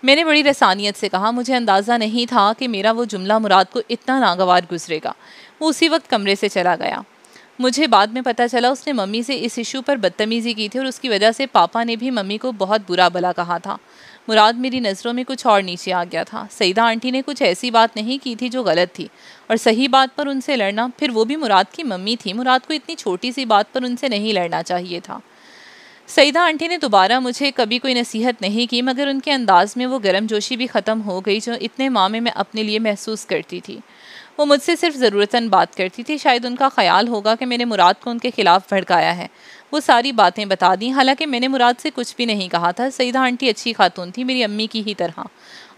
मैंने बड़ी रसानियत से कहा, मुझे अंदाज़ा नहीं था कि मेरा वो जुमला मुराद को इतना नागवार गुजरेगा। वो उसी वक्त कमरे से चला गया। मुझे बाद में पता चला, उसने मम्मी से इस इशू पर बदतमीज़ी की थी और उसकी वजह से पापा ने भी मम्मी को बहुत बुरा भला कहा था। मुराद मेरी नज़रों में कुछ और नीचे आ गया था। सईदा आंटी ने कुछ ऐसी बात नहीं की थी जो गलत थी। और सही बात पर उनसे लड़ना, फिर वो भी मुराद की मम्मी थी। मुराद को इतनी छोटी सी बात पर उनसे नहीं लड़ना चाहिए था। सईदा आंटी ने दोबारा मुझे कभी कोई नसीहत नहीं की, मगर उनके अंदाज में वो गर्म जोशी भी ख़त्म हो गई, जो इतने माह में मैं अपने लिए महसूस करती थी। वो मुझसे सिर्फ़ ज़रूरतन बात करती थी। शायद उनका ख्याल होगा कि मैंने मुराद को उनके ख़िलाफ़ भड़काया है। वो सारी बातें बता दी। हालाँकि मैंने मुराद से कुछ भी नहीं कहा था। सईदा आंटी अच्छी खातून थी, मेरी अम्मी की ही तरह।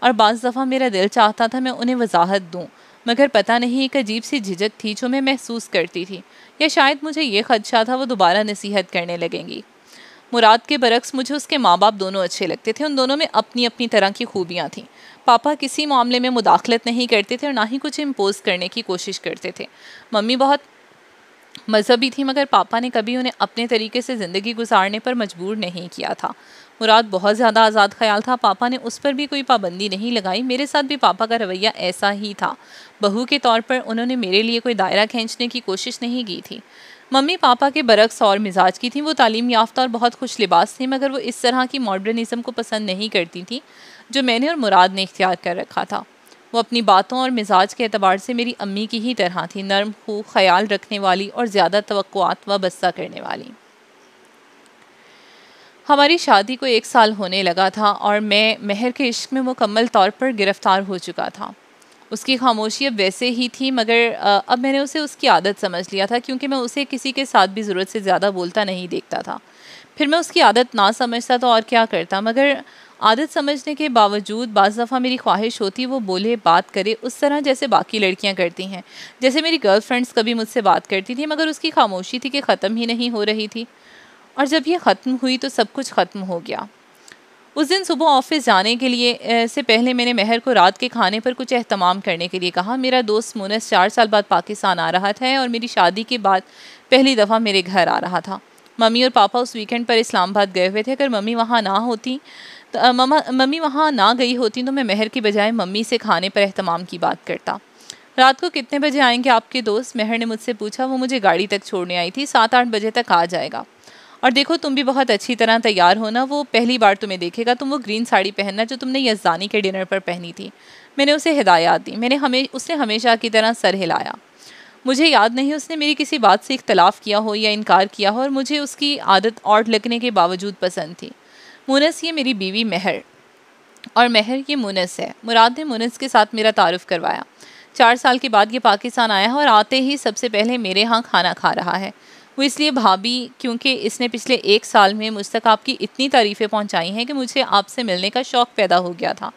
और बाज़ दफ़ा मेरा दिल चाहता था मैं उन्हें वजाहत दूँ। मगर पता नहीं एक अजीब सी झिझक थी जो मैं महसूस करती थी, या शायद मुझे ये खदशा था वो दोबारा नसीहत करने लगेंगी। मुराद के बरक्स मुझे उसके माँ बाप दोनों अच्छे लगते थे, उन दोनों में अपनी अपनी तरह की खूबियाँ थीं। पापा किसी मामले में मुदाखलत नहीं करते थे और ना ही कुछ इम्पोज करने की कोशिश करते थे। मम्मी बहुत मजहबी थी, मगर पापा ने कभी उन्हें अपने तरीके से ज़िंदगी गुजारने पर मजबूर नहीं किया था। मुराद बहुत ज़्यादा आज़ाद ख्याल था। पापा ने उस पर भी कोई पाबंदी नहीं लगाई। मेरे साथ भी पापा का रवैया ऐसा ही था। बहू के तौर पर उन्होंने मेरे लिए कोई दायरा खींचने की कोशिश नहीं की थी। मम्मी पापा के बरक्स और मिजाज की थी। वो तालीम याफ्ता और बहुत खुश लिबास थी, मगर वो इस तरह की मॉडर्निज़म को पसंद नहीं करती थी, जो मैंने और मुराद ने इख्तियार कर रखा था। वो अपनी बातों और मिजाज के अतबार से मेरी अम्मी की ही तरह थी। नर्म खू ख्याल रखने वाली और ज़्यादा तवक़ात वबस्ता करने वाली। हमारी शादी को एक साल होने लगा था और मैं महर के इश्क में मुकम्मल तौर पर गिरफ़्तार हो चुका था। उसकी खामोशी अब वैसे ही थी, मगर अब मैंने उसे उसकी आदत समझ लिया था क्योंकि मैं उसे किसी के साथ भी ज़रूरत से ज़्यादा बोलता नहीं देखता था। फिर मैं उसकी आदत ना समझता तो और क्या करता, मगर आदत समझने के बावजूद बाज़ दफ़ा मेरी ख्वाहिश होती, वो बोले, बात करे, उस तरह जैसे बाकी लड़कियाँ करती हैं। जैसे मेरी गर्ल फ्रेंड्स कभी मुझसे बात करती थी, मगर उसकी खामोशी थी कि ख़त्म ही नहीं हो रही थी। और जब ये ख़त्म हुई तो सब कुछ ख़त्म हो गया। उस दिन सुबह ऑफ़िस जाने के लिए से पहले मैंने महर को रात के खाने पर कुछ अहतमाम करने के लिए कहा। मेरा दोस्त मोनस चार साल बाद पाकिस्तान आ रहा था और मेरी शादी के बाद पहली दफ़ा मेरे घर आ रहा था। मम्मी और पापा उस वीकेंड पर इस्लामाबाद गए हुए थे। अगर मम्मी वहाँ ना होती तो मम्मा, मम्मी वहाँ ना गई होती तो मैं महर के बजाय मम्मी से खाने पर अहतमाम की बात करता। रात को कितने बजे आएँगे आपके दोस्त? महर ने मुझसे पूछा। वो मुझे गाड़ी तक छोड़ने आई थी। सात आठ बजे तक आ जाएगा। और देखो, तुम भी बहुत अच्छी तरह तैयार हो ना, वो पहली बार तुम्हें देखेगा। तुम वो ग्रीन साड़ी पहनना जो तुमने यजदानी के डिनर पर पहनी थी। मैंने उसे हिदायत दी, मैंने हमें, उसने हमेशा की तरह सर हिलाया। मुझे याद नहीं, उसने मेरी किसी बात से इख्तलाफ किया हो या इनकार किया हो, और मुझे उसकी आदत और लगने के बावजूद पसंद थी। मुनस, ये मेरी बीवी महर। और महर, ये मुनस है। मुराद ने मुनस के साथ मेरा तारुफ करवाया। चार साल के बाद ये पाकिस्तान आया है और आते ही सबसे पहले मेरे यहाँ खाना खा रहा है। वो इसलिए भाभी, क्योंकि इसने पिछले एक साल में मुझ तक आपकी इतनी तारीफ़ें पहुंचाई हैं कि मुझे आपसे मिलने का शौक़ पैदा हो गया था।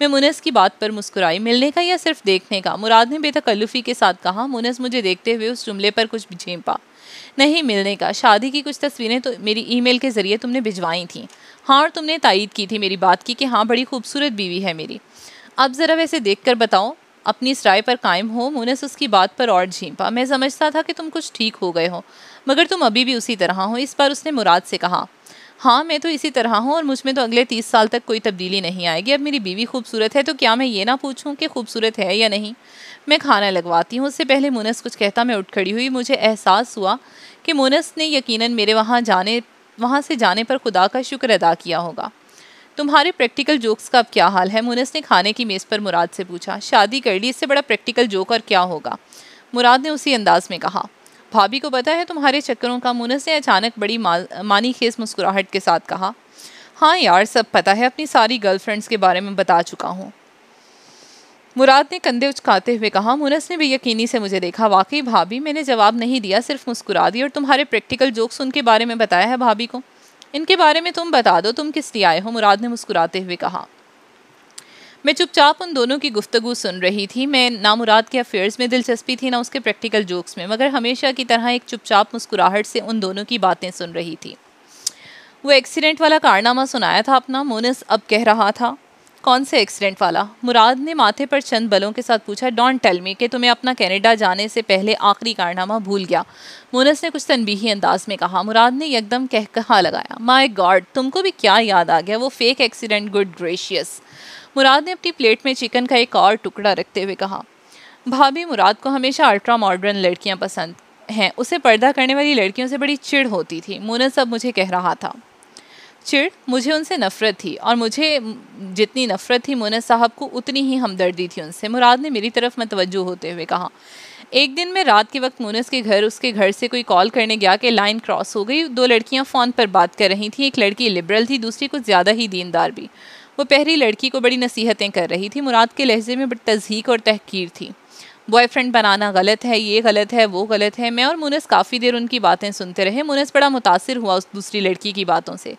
मैं मुनस की बात पर मुस्कुराई, मिलने का या सिर्फ़ देखने का? मुराद ने बेतकल्लुफ़ी के साथ कहा, मुनस मुझे देखते हुए उस जुमले पर कुछ झेंपा। नहीं, मिलने का? शादी की कुछ तस्वीरें तो मेरी ईमेल के ज़रिए तुमने भिजवाई थी। हाँ और तुमने तायद की थी मेरी बात की कि हाँ बड़ी खूबसूरत बीवी है मेरी। अब ज़रा वैसे देख कर बताओ, अपनी इस राय पर कायम हो, मुनस उसकी बात पर और झींपा। मैं समझता था कि तुम कुछ ठीक हो गए हो। मगर तुम अभी भी उसी तरह हो। इस पर उसने मुराद से कहा हाँ मैं तो इसी तरह हूँ और मुझमें तो अगले तीस साल तक कोई तब्दीली नहीं आएगी। अब मेरी बीवी खूबसूरत है तो क्या मैं ये ना पूछूँ कि खूबसूरत है या नहीं? मैं खाना लगवाती हूँ। उससे पहले मुनस कुछ कहता, मैं उठ खड़ी हुई। मुझे एहसास हुआ कि मुनस ने यकीनन मेरे वहाँ जाने, वहाँ से जाने पर खुदा का शुक्र अदा किया होगा। तुम्हारे प्रैक्टिकल जोक्स का अब क्या हाल है? मुनस ने खाने की मेज़ पर मुराद से पूछा, शादी कर ली, इससे बड़ा प्रैक्टिकल जोक और क्या होगा? मुराद ने उसी अंदाज में कहा भाभी को पता है तुम्हारे चक्करों का मुनस ने अचानक बड़ी मानी खेस मुस्कुराहट के साथ कहा हाँ यार, सब पता है, अपनी सारी गर्लफ्रेंड्स के बारे में बता चुका हूँ। मुराद ने कंधे उचकाते हुए कहा, मुनस ने भी यकीनी से मुझे देखा। वाकई भाभी, मैंने जवाब नहीं दिया, सिर्फ़ मुस्कुरा दी और तुम्हारे प्रैक्टिकल जोक्स उनके बारे में बताया है भाभी को। इनके बारे में तुम बता दो, तुम किस लिए आए हो? मुराद ने मुस्कुराते हुए कहा मैं चुपचाप उन दोनों की गुफ्तगु सुन रही थी। मैं ना मुराद के अफेयर्स में दिलचस्पी थी, ना उसके प्रैक्टिकल जोक्स में, मगर हमेशा की तरह एक चुपचाप मुस्कुराहट से उन दोनों की बातें सुन रही थी। वो एक्सीडेंट वाला कारनामा सुनाया था अपना, मोनस अब कह रहा था, कौन से एक्सीडेंट वाला? मुराद ने माथे पर चंद बलों के साथ पूछा डोंट टेल मी कि तुम्हें अपना कनाडा जाने से पहले आखिरी कारनामा भूल गया? मोनस ने कुछ तनबीही अंदाज में कहा। मुराद ने एकदम कह कहा लगाया माय गॉड तुमको भी क्या याद आ गया? वो fake accident good gracious Murad ने अपनी प्लेट में चिकन का एक और टुकड़ा रखते हुए कहा, भाभी, मुराद को हमेशा अल्ट्रा मॉडर्न लड़कियाँ पसंद हैं। उसे पर्दा करने वाली लड़कियों से बड़ी चिड़ होती थी। मुनस अब मुझे कह रहा था चिड़ मुझे उनसे नफ़रत थी और मुझे जितनी नफ़रत थी, मुनस साहब को उतनी ही हमदर्दी थी उनसे। मुराद ने मेरी तरफ़ मतवजो होते हुए कहा, एक दिन मैं रात के वक्त मुनस के घर, उसके घर से कोई कॉल करने गया कि लाइन क्रॉस हो गई। दो लड़कियाँ फ़ोन पर बात कर रही थी। एक लड़की लिबरल थी, दूसरी कुछ ज़्यादा ही दीनदार भी। वो पहली लड़की को बड़ी नसीहतें कर रही थी, मुराद के लहजे में बड़ी तजहीक और तहकीर थी। बॉयफ्रेंड बनाना गलत है, ये गलत है, वो गलत है। मैं और मुनस काफ़ी देर उनकी बातें सुनते रहे। मुनस बड़ा मुतासर हुआ उस दूसरी लड़की की बातों से।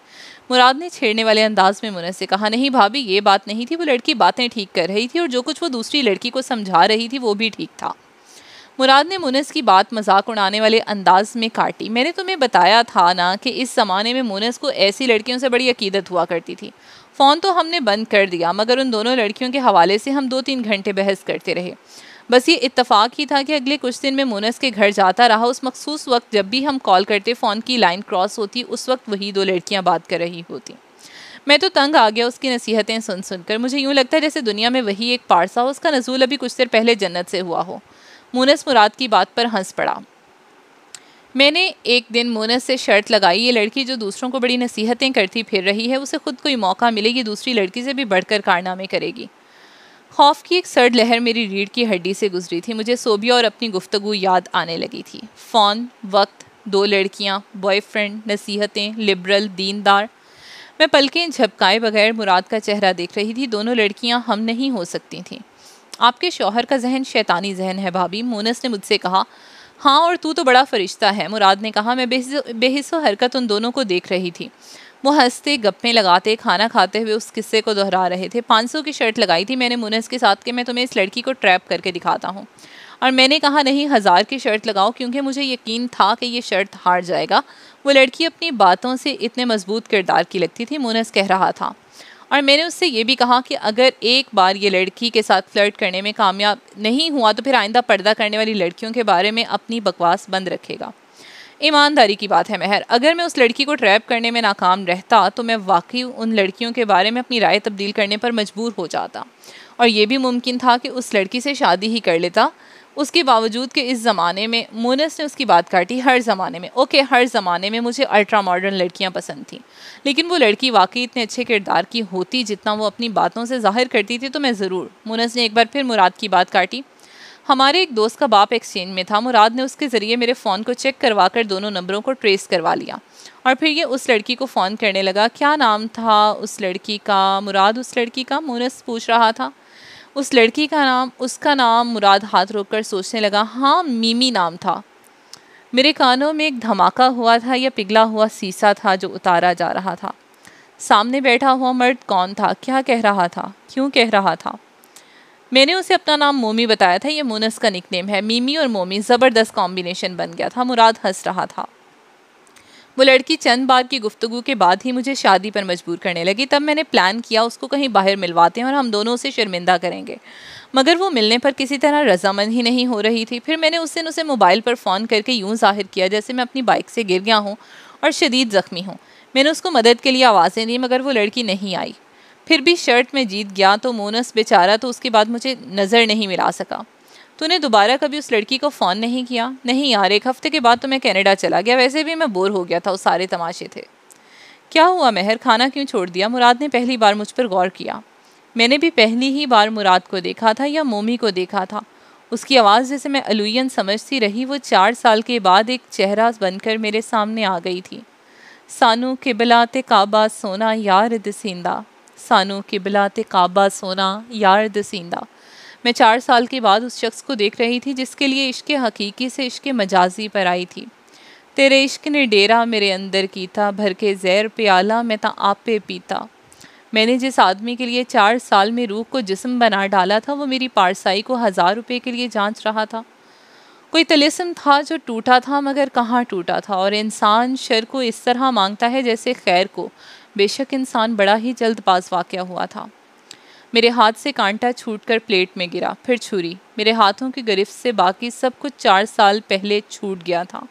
मुराद ने छेड़ने वाले अंदाज में मुनस से कहा, नहीं भाभी, ये बात नहीं थी, वो लड़की बातें ठीक कर रही थी और जो कुछ वो दूसरी लड़की को समझा रही थी, वो भी ठीक था। मुराद ने मुनस की बात मज़ाक उड़ाने वाले अंदाज में काटी। मैंने तुम्हें बताया था ना कि इस ज़माने में मुनस को ऐसी लड़कियों से बड़ी अकीदत हुआ करती थी। फ़ोन तो हमने बंद कर दिया, मगर उन दोनों लड़कियों के हवाले से हम दो तीन घंटे बहस करते रहे। बस ये इत्तफाक ही था कि अगले कुछ दिन में मोनस के घर जाता रहा। उस मखसूस वक्त जब भी हम कॉल करते, फ़ोन की लाइन क्रॉस होती, उस वक्त वही दो लड़कियाँ बात कर रही होती। मैं तो तंग आ गया उसकी नसीहतें सुन सुनकर। मुझे यूँ लगता है जैसे दुनिया में वही एक पारसा हो, उसका नजूल अभी कुछ देर पहले जन्नत से हुआ हो। मोनस मुराद की बात पर हंस पड़ा। मैंने एक दिन मोनस से शर्त लगाई, ये लड़की जो दूसरों को बड़ी नसीहतें करती फिर रही है, उसे खुद कोई मौका मिलेगी, दूसरी लड़की से भी बढ़कर कारनामे करेगी। खौफ की एक सर्द लहर मेरी रीढ़ की हड्डी से गुजरी थी, मुझे सोबिया और अपनी गुफ्तगु याद आने लगी थी। फ़ोन, वक्त, दो लड़कियाँ बॉयफ्रेंड नसीहतें लिबरल दीनदार। मैं पलकें झपकाए बगैर मुराद का चेहरा देख रही थी, दोनों लड़कियाँ हम नहीं हो सकती थीं। आपके शौहर का जहन शैतानी जहन है भाभी, मोनस ने मुझसे कहा हाँ और तू तो बड़ा फरिश्ता है, मुराद ने कहा। मैं बेहिसो हरकत उन दोनों को देख रही थी। वो हँसते, गप्पे लगाते, खाना खाते हुए उस किस्से को दोहरा रहे थे। पाँच सौ की शर्ट लगाई थी मैंने मुनस के साथ कि मैं तुम्हें इस लड़की को ट्रैप करके दिखाता हूँ। और मैंने कहा, नहीं, हज़ार की शर्ट लगाओ, क्योंकि मुझे यकीन था कि ये शर्ट हार जाएगा। वो लड़की अपनी बातों से इतने मज़बूत किरदार की लगती थी, मुनस कह रहा था। और मैंने उससे ये भी कहा कि अगर एक बार ये लड़की के साथ फ्लर्ट करने में कामयाब नहीं हुआ तो फिर आइंदा पर्दा करने वाली लड़कियों के बारे में अपनी बकवास बंद रखेगा। ईमानदारी की बात है महर। अगर मैं उस लड़की को ट्रैप करने में नाकाम रहता तो मैं वाकई उन लड़कियों के बारे में अपनी राय तब्दील करने पर मजबूर हो जाता। और ये भी मुमकिन था कि उस लड़की से शादी ही कर लेता। उसके बावजूद कि इस ज़माने में, मोनस ने उसकी बात काटी हर ज़माने में। ओके, हर ज़माने में मुझे अल्ट्रा मॉडर्न लड़कियाँ पसंद थीं। लेकिन वो लड़की वाकई इतने अच्छे किरदार की होती जितना वो अपनी बातों से ज़ाहिर करती थी तो मैं ज़रूर। मोनस ने एक बार फिर मुराद की बात काटी। हमारे एक दोस्त का बाप एक्सचेंज में था। मुराद ने उसके ज़रिए मेरे फ़ोन को चेक करवा कर दोनों नंबरों को ट्रेस करवा लिया। और फिर ये उस लड़की को फ़ोन करने लगा, क्या नाम था उस लड़की का? मुराद उस लड़की का? मोनस पूछ रहा था। उस लड़की का नाम, उसका नाम मुराद हाथ रोककर सोचने लगा हाँ मीमी नाम था। मेरे कानों में एक धमाका हुआ था या पिघला हुआ सीसा था जो उतारा जा रहा था। सामने बैठा हुआ मर्द कौन था? क्या कह रहा था? क्यों कह रहा था? मैंने उसे अपना नाम मोमी बताया था। ये मोनस का निकनेम है। मीमी और मोमी ज़बरदस्त कॉम्बिनेशन बन गया था। मुराद हंस रहा था। वो लड़की चंद बार की गुफ्तु के बाद ही मुझे शादी पर मजबूर करने लगी। तब मैंने प्लान किया उसको कहीं बाहर मिलवाते हैं और हम दोनों उसे शर्मिंदा करेंगे। मगर वो मिलने पर किसी तरह रजामंद ही नहीं हो रही थी। फिर मैंने उस दिन उसे मोबाइल पर फ़ोन करके यूँ ज़ाहिर किया जैसे मैं अपनी बाइक से गिर गया हूँ और शदीद ज़ख्मी हूँ। मैंने उसको मदद के लिए आवाज़ें दी, मगर वो लड़की नहीं आई। फिर भी शर्ट में जीत गया तो मोनस बेचारा तो उसके बाद मुझे नज़र नहीं मिला सका। तूने दोबारा कभी उस लड़की को फ़ोन नहीं किया? नहीं यार, एक हफ़्ते के बाद तो मैं कनाडा चला गया, वैसे भी मैं बोर हो गया था, उस सारे तमाशे थे। क्या हुआ? महर, खाना क्यों छोड़ दिया? मुराद ने पहली बार मुझ पर गौर किया। मैंने भी पहली ही बार मुराद को देखा था या मोमी को देखा था। उसकी आवाज़ जैसे मैं अलुयन समझती रही, वो चार साल के बाद एक चेहरा बनकर मेरे सामने आ गई थी। सानू किबलाते काबा सोना यार दसींदा। सानू किबलाते काबा सोना यार दसींदा। मैं चार साल के बाद उस शख्स को देख रही थी जिसके लिए इश्क हकीकी से इश्क मजाजी पर आई थी। तेरे इश्क ने डेरा मेरे अंदर की था भर के जैर प्याला मैं ता आपे पीता। मैंने जिस आदमी के लिए चार साल में रूह को जिस्म बना डाला था, वो मेरी पारसाई को हज़ार रुपये के लिए जाँच रहा था। कोई तलिस्म था जो टूटा था, मगर कहाँ टूटा था? और इंसान शर को इस तरह माँगता है जैसे खैर को। बेशक इंसान बड़ा ही जल्दबाज वाक़ हुआ था। मेरे हाथ से कांटा छूटकर प्लेट में गिरा, फिर छुरी। मेरे हाथों की गिरफ्त से बाकी सब कुछ चार साल पहले छूट गया था।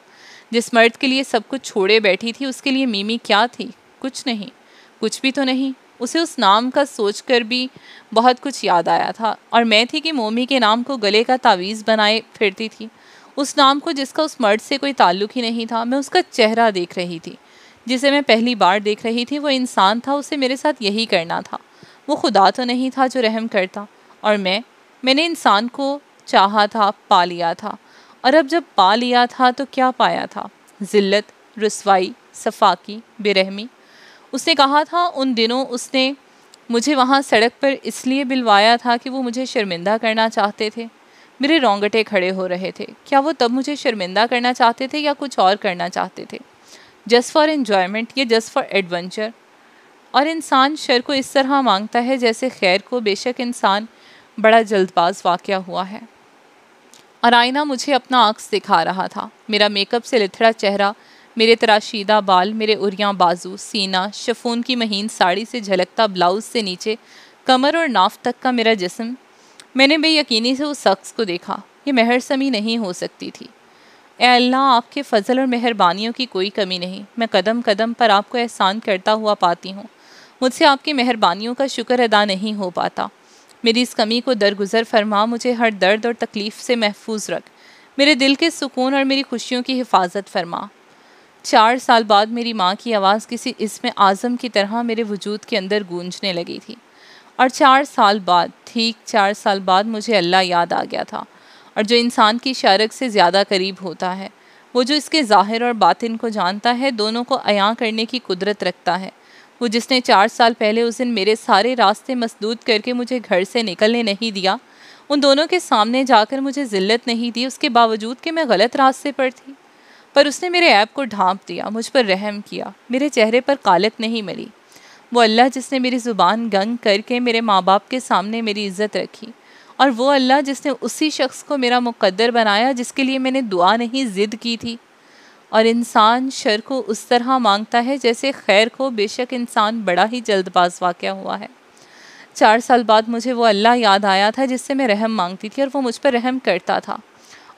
जिस मर्द के लिए सब कुछ छोड़े बैठी थी, उसके लिए मीमी क्या थी? कुछ नहीं। कुछ भी तो नहीं। उसे उस नाम का सोचकर भी बहुत कुछ याद आया था। और मैं थी कि मोमी के नाम को गले का तावीज़ बनाए फिरती थी। उस नाम को जिसका उस मर्द से कोई ताल्लुक ही नहीं था, मैं उसका चेहरा देख रही थी। जिसे मैं पहली बार देख रही थी, वो इंसान था, उसे मेरे साथ यही करना था। वो खुदा तो नहीं था जो रहम करता। और मैं, मैंने इंसान को चाहा था, पा लिया था। और अब जब पा लिया था तो क्या पाया था? ज़िल्लत, रसवाई, सफाकी, बेरहमी। उसने कहा था, उन दिनों उसने मुझे वहाँ सड़क पर इसलिए बिलवाया था कि वो मुझे शर्मिंदा करना चाहते थे। मेरे रोंगटे खड़े हो रहे थे। क्या वो तब मुझे शर्मिंदा करना चाहते थे या कुछ और करना चाहते थे? जस्ट फॉर इन्जॉयमेंट या जस्ट फॉर एडवेंचर? और इंसान शर को इस तरह माँगता है जैसे खैर को। बेशक इंसान बड़ा जल्दबाज वाक़ हुआ है। और आईना मुझे अपना आँख दिखा रहा था। मेरा मेकअप से लिथड़ा चेहरा, मेरे तराशीदा बाल, मेरे उरियाँ बाजू, सीना, शफून की महीन साड़ी से झलकता ब्लाउज से नीचे, कमर और नाफ तक का मेरा जिसम। मैंने बेयकीनी से उस शख्स को देखा। ये महर समी नहीं हो सकती थी। ए अल्लाह, आपके फ़ज़ल और मेहरबानियों की कोई कमी नहीं। मैं कदम कदम पर आपको एहसान करता हुआ पाती हूँ। मुझसे आपकी मेहरबानियों का शुक्र अदा नहीं हो पाता। मेरी इस कमी को दरगुजर फरमा, मुझे हर दर्द और तकलीफ़ से महफूज रख। मेरे दिल के सुकून और मेरी खुशियों की हिफाजत फरमा। चार साल बाद मेरी माँ की आवाज़ किसी इसमें आज़म की तरह मेरे वजूद के अंदर गूंजने लगी थी। और चार साल बाद, ठीक चार साल बाद मुझे अल्लाह याद आ गया था। और जो इंसान की शारक से ज़्यादा करीब होता है, वो जो इसके ज़ाहिर और बातिन को जानता है, दोनों को अयाँ करने की कुदरत रखता है। वो जिसने चार साल पहले उस दिन मेरे सारे रास्ते मसदूद करके मुझे घर से निकलने नहीं दिया, उन दोनों के सामने जाकर मुझे ज़िल्लत नहीं दी, उसके बावजूद कि मैं गलत रास्ते पर थी। पर उसने मेरे ऐप को ढांप दिया, मुझ पर रहम किया, मेरे चेहरे पर कालत नहीं मिली। वो अल्लाह जिसने मेरी ज़ुबान गंग करके मेरे माँ बाप के सामने मेरी इज़्ज़त रखी, और वो अल्लाह जिसने उसी शख्स को मेरा मुकद्दर बनाया जिसके लिए मैंने दुआ नहीं ज़िद की थी। और इंसान शर को उस तरह माँगता है जैसे खैर को बेशक इंसान बड़ा ही जल्दबाज वाक़ हुआ है। चार साल बाद मुझे वो अल्लाह याद आया था जिससे मैं रहम मांगती थी और वो मुझ पर रहम करता था।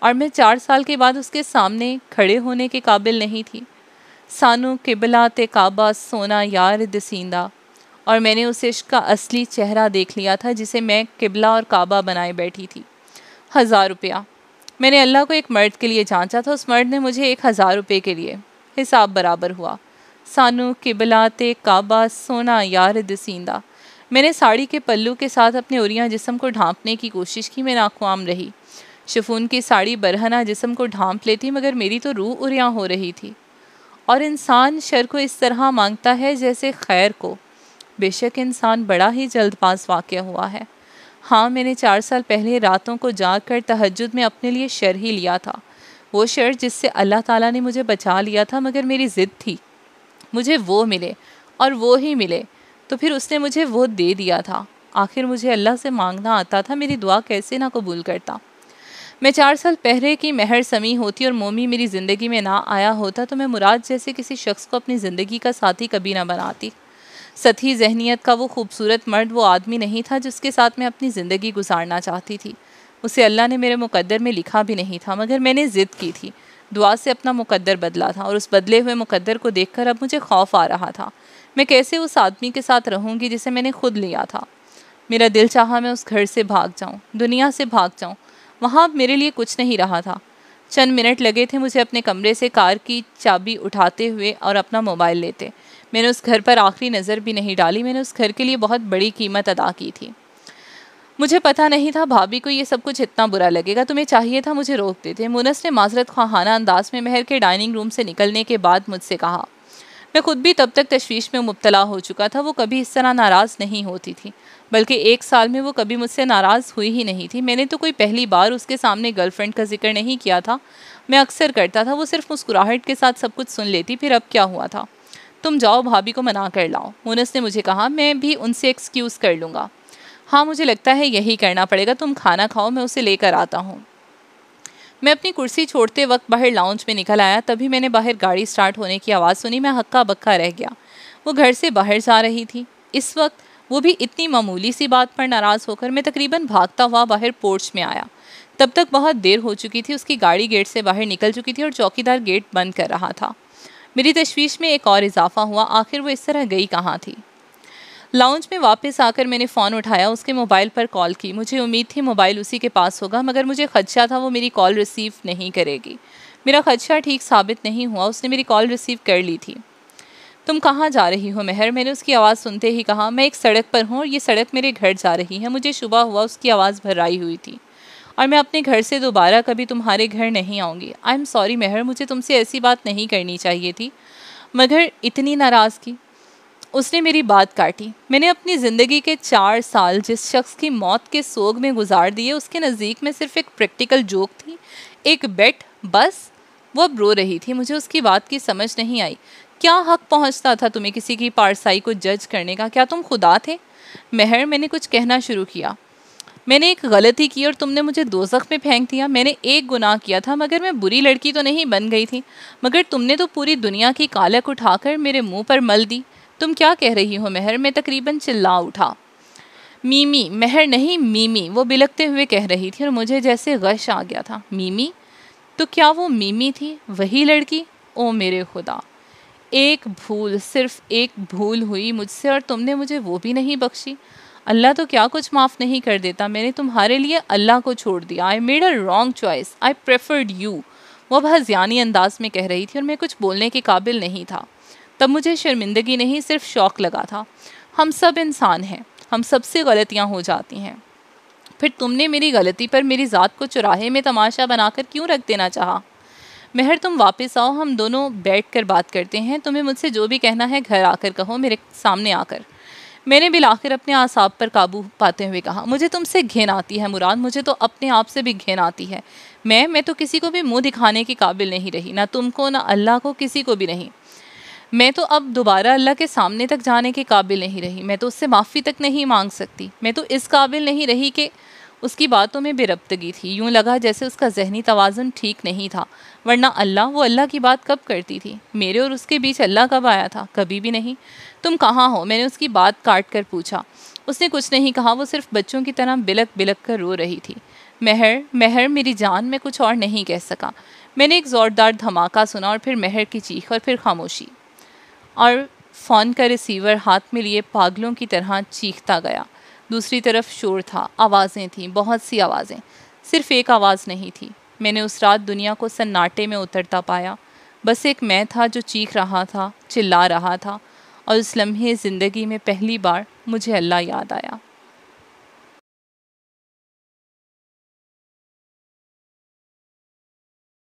और मैं चार साल के बाद उसके सामने खड़े होने के काबिल नहीं थी। सानू किबला ते काबा सोना यार दसींदा। और मैंने उस इश्क का असली चेहरा देख लिया था जिसे मैं किबला और काबा बनाए बैठी थी। हज़ार रुपया। मैंने अल्लाह को एक मर्द के लिए जांचा था, उस मर्द ने मुझे एक हज़ार रुपये के लिए। हिसाब बराबर हुआ। सानू किबलाते काबा, सोना यार दसींदा मैंने साड़ी के पल्लू के साथ अपने उरिया जिसम को ढांपने की कोशिश की, मैं नाकाम रही। शफून की साड़ी बरहना जिसम को ढांप लेती, मगर मेरी तो रूह उरिया हो रही थी। और इंसान शर को इस तरह माँगता है जैसे खैर को। बेशक इंसान बड़ा ही जल्दबाज वाक़ हुआ है। हाँ मैंने चार साल पहले रातों को जाग कर तहजद में अपने लिए शर ही लिया था। वो शर जिससे अल्लाह ताला ने मुझे बचा लिया था, मगर मेरी ज़िद थी। मुझे वो मिले और वो ही मिले तो फिर उसने मुझे वो दे दिया था। आखिर मुझे अल्लाह से मांगना आता था, मेरी दुआ कैसे ना कबूल करता। मैं चार साल पहले की महर समी होती और मोमी मेरी ज़िंदगी में ना आया होता तो मैं मुराद जैसे किसी शख्स को अपनी ज़िंदगी का साथी कभी ना बनाती। सती जहनीत का वो खूबसूरत मर्द वो आदमी नहीं था जिसके साथ मैं अपनी ज़िंदगी गुजारना चाहती थी। उसे अल्लाह ने मेरे मुकद्दर में लिखा भी नहीं था, मगर मैंने ज़िद की थी। दुआ से अपना मुकद्दर बदला था और उस बदले हुए मुकद्दर को देखकर अब मुझे खौफ आ रहा था। मैं कैसे उस आदमी के साथ रहूँगी जिसे मैंने खुद लिया था? मेरा दिल चाहा मैं उस घर से भाग जाऊँ, दुनिया से भाग जाऊँ। वहाँ अब मेरे लिए कुछ नहीं रहा था। चंद मिनट लगे थे मुझे अपने कमरे से कार की चाबी उठाते हुए और अपना मोबाइल लेते। मैंने उस घर पर आखिरी नज़र भी नहीं डाली। मैंने उस घर के लिए बहुत बड़ी कीमत अदा की थी। मुझे पता नहीं था, भाभी को ये सब कुछ इतना बुरा लगेगा। तुम्हें चाहिए था मुझे रोक देते मुनस ने माजरत खाना अंदाज में महर के डाइनिंग रूम से निकलने के बाद मुझसे कहा, मैं खुद भी तब तक तशवीश में मुबतला हो चुका था। वो कभी इस तरह नाराज़ नहीं होती थी, बल्कि एक साल में वो कभी मुझसे नाराज़ हुई ही नहीं थी। मैंने तो कोई पहली बार उसके सामने गर्लफ्रेंड का ज़िक्र नहीं किया था। मैं अक्सर करता था, वो सिर्फ़ मुस्कुराहट के साथ सब कुछ सुन लेती, फिर अब क्या हुआ था? तुम जाओ भाभी को मना कर लाओ। मुनस ने मुझे कहा, मैं भी उनसे एक्सक्यूज़ कर लूँगा। हाँ मुझे लगता है यही करना पड़ेगा। तुम खाना खाओ, मैं उसे लेकर आता हूँ। मैं अपनी कुर्सी छोड़ते वक्त बाहर लाउंज में निकल आया। तभी मैंने बाहर गाड़ी स्टार्ट होने की आवाज़ सुनी। मैं हक्का बक्का रह गया। वो घर से बाहर जा रही थी। इस वक्त वो भी इतनी मामूली सी बात पर नाराज़ होकर मैं तकरीबन भागता हुआ बाहर पोर्च में आया। तब तक बहुत देर हो चुकी थी। उसकी गाड़ी गेट से बाहर निकल चुकी थी और चौकीदार गेट बंद कर रहा था। मेरी तशवीश में एक और इजाफा हुआ। आखिर वो इस तरह गई कहाँ थी? लाउंज में वापस आकर मैंने फ़ोन उठाया, उसके मोबाइल पर कॉल की। मुझे उम्मीद थी मोबाइल उसी के पास होगा, मगर मुझे खदशा था, वो मेरी कॉल रिसीव नहीं करेगी। मेरा खदशा ठीक साबित नहीं हुआ, उसने मेरी कॉल रिसीव कर ली थी। तुम कहाँ जा रही हो मेहर? मैंने उसकी आवाज़ सुनते ही कहा, मैं एक सड़क पर हूँ और ये सड़क मेरे घर जा रही है। मुझे शुबह हुआ, उसकी आवाज़ भर्राई हुई थी। और मैं अपने घर से दोबारा कभी तुम्हारे घर नहीं आऊँगी। आई एम सॉरी मेहर, मुझे तुमसे ऐसी बात नहीं करनी चाहिए थी। मगर इतनी नाराज़गी उसने मेरी बात काटी। मैंने अपनी ज़िंदगी के चार साल जिस शख्स की मौत के सोग में गुजार दिए, उसके नज़दीक में सिर्फ़ एक प्रैक्टिकल जोक थी। एक बेट बस, वो अब रो रही थी। मुझे उसकी बात की समझ नहीं आई। क्या हक पहुँचता था तुम्हें किसी की पारसाई को जज करने का? क्या तुम खुदा थे? महर, मैंने कुछ कहना शुरू किया। मैंने एक गलती की और तुमने मुझे दोजख में फेंक दिया। मैंने एक गुनाह किया था, मगर मैं बुरी लड़की तो नहीं, बन गई थी। मगर तुमने तो पूरी दुनिया की कालक उठाकर मेरे मुँह पर मल दी। तुम क्या कह रही हो महर? मैं तकरीबन चिल्ला उठा। मीमी, महर नहीं, मीमी, वो बिलकते हुए कह रही थी और मुझे जैसे गश आ गया था। मीमी तो क्या वो मीमी थी? वही लड़की? ओ मेरे खुदा, एक भूल, सिर्फ़ एक भूल हुई मुझसे और तुमने मुझे वो भी नहीं बख्शी। अल्लाह तो क्या कुछ माफ़ नहीं कर देता, मैंने तुम्हारे लिए अल्लाह को छोड़ दिया। I made a wrong choice I preferred you वो बहुत ज्ञानी अंदाज में कह रही थी और मैं कुछ बोलने के काबिल नहीं था। तब मुझे शर्मिंदगी नहीं, सिर्फ़ शौक लगा था। हम सब इंसान हैं। हम सबसे गलतियाँ हो जाती हैं। फिर तुमने मेरी गलती पर मेरी ज़ात को चुराहे, में तमाशा बनाकर क्यों रख देना चाहा? मेहर, तुम वापस आओ, हम दोनों बैठ कर बात करते हैं। तुम्हें मुझसे जो भी कहना है, घर आकर कहो, मेरे सामने आकर। मैंने बिल आखिर अपने आसाब पर काबू पाते हुए कहा, मुझे तुमसे घिन आती है मुराद, मुझे तो अपने आप से भी घिन आती है। मैं मैं तो किसी को भी मुँह दिखाने के काबिल नहीं रही, ना तुमको, ना अल्लाह को, किसी को भी नहीं। मैं तो अब दोबारा अल्लाह के सामने तक जाने के काबिल नहीं रही, मैं तो उससे माफ़ी तक नहीं मांग सकती। मैं तो इस काबिल नहीं रही कि उसकी बातों में बेरब्तगी थी। यूँ लगा जैसे उसका जहनी तोज़ुन ठीक नहीं था, वरना अल्लाह वो अल्लाह की बात कब करती थी? मेरे और उसके बीच अल्लाह कब आया था? कभी भी नहीं। तुम कहाँ हो? मैंने उसकी बात काट कर पूछा। उसने कुछ नहीं कहा, वो सिर्फ़ बच्चों की तरह बिलक बिलक कर रो रही थी। महर महर मेरी जान में कुछ और नहीं कह सका। मैंने एक ज़ोरदार धमाका सुना और फिर महर की चीख और फिर खामोशी। और फ़ोन का रिसीवर हाथ में लिए पागलों की तरह चीखता गया। दूसरी तरफ़ शोर था, आवाज़ें थीं, बहुत सी आवाज़ें। सिर्फ़ एक आवाज़ नहीं थी। मैंने उस रात दुनिया को सन्नाटे में उतरता पाया। बस एक मैं था जो चीख रहा था, चिल्ला रहा था। और उस लम्हे ज़िंदगी में पहली बार मुझे अल्लाह याद आया।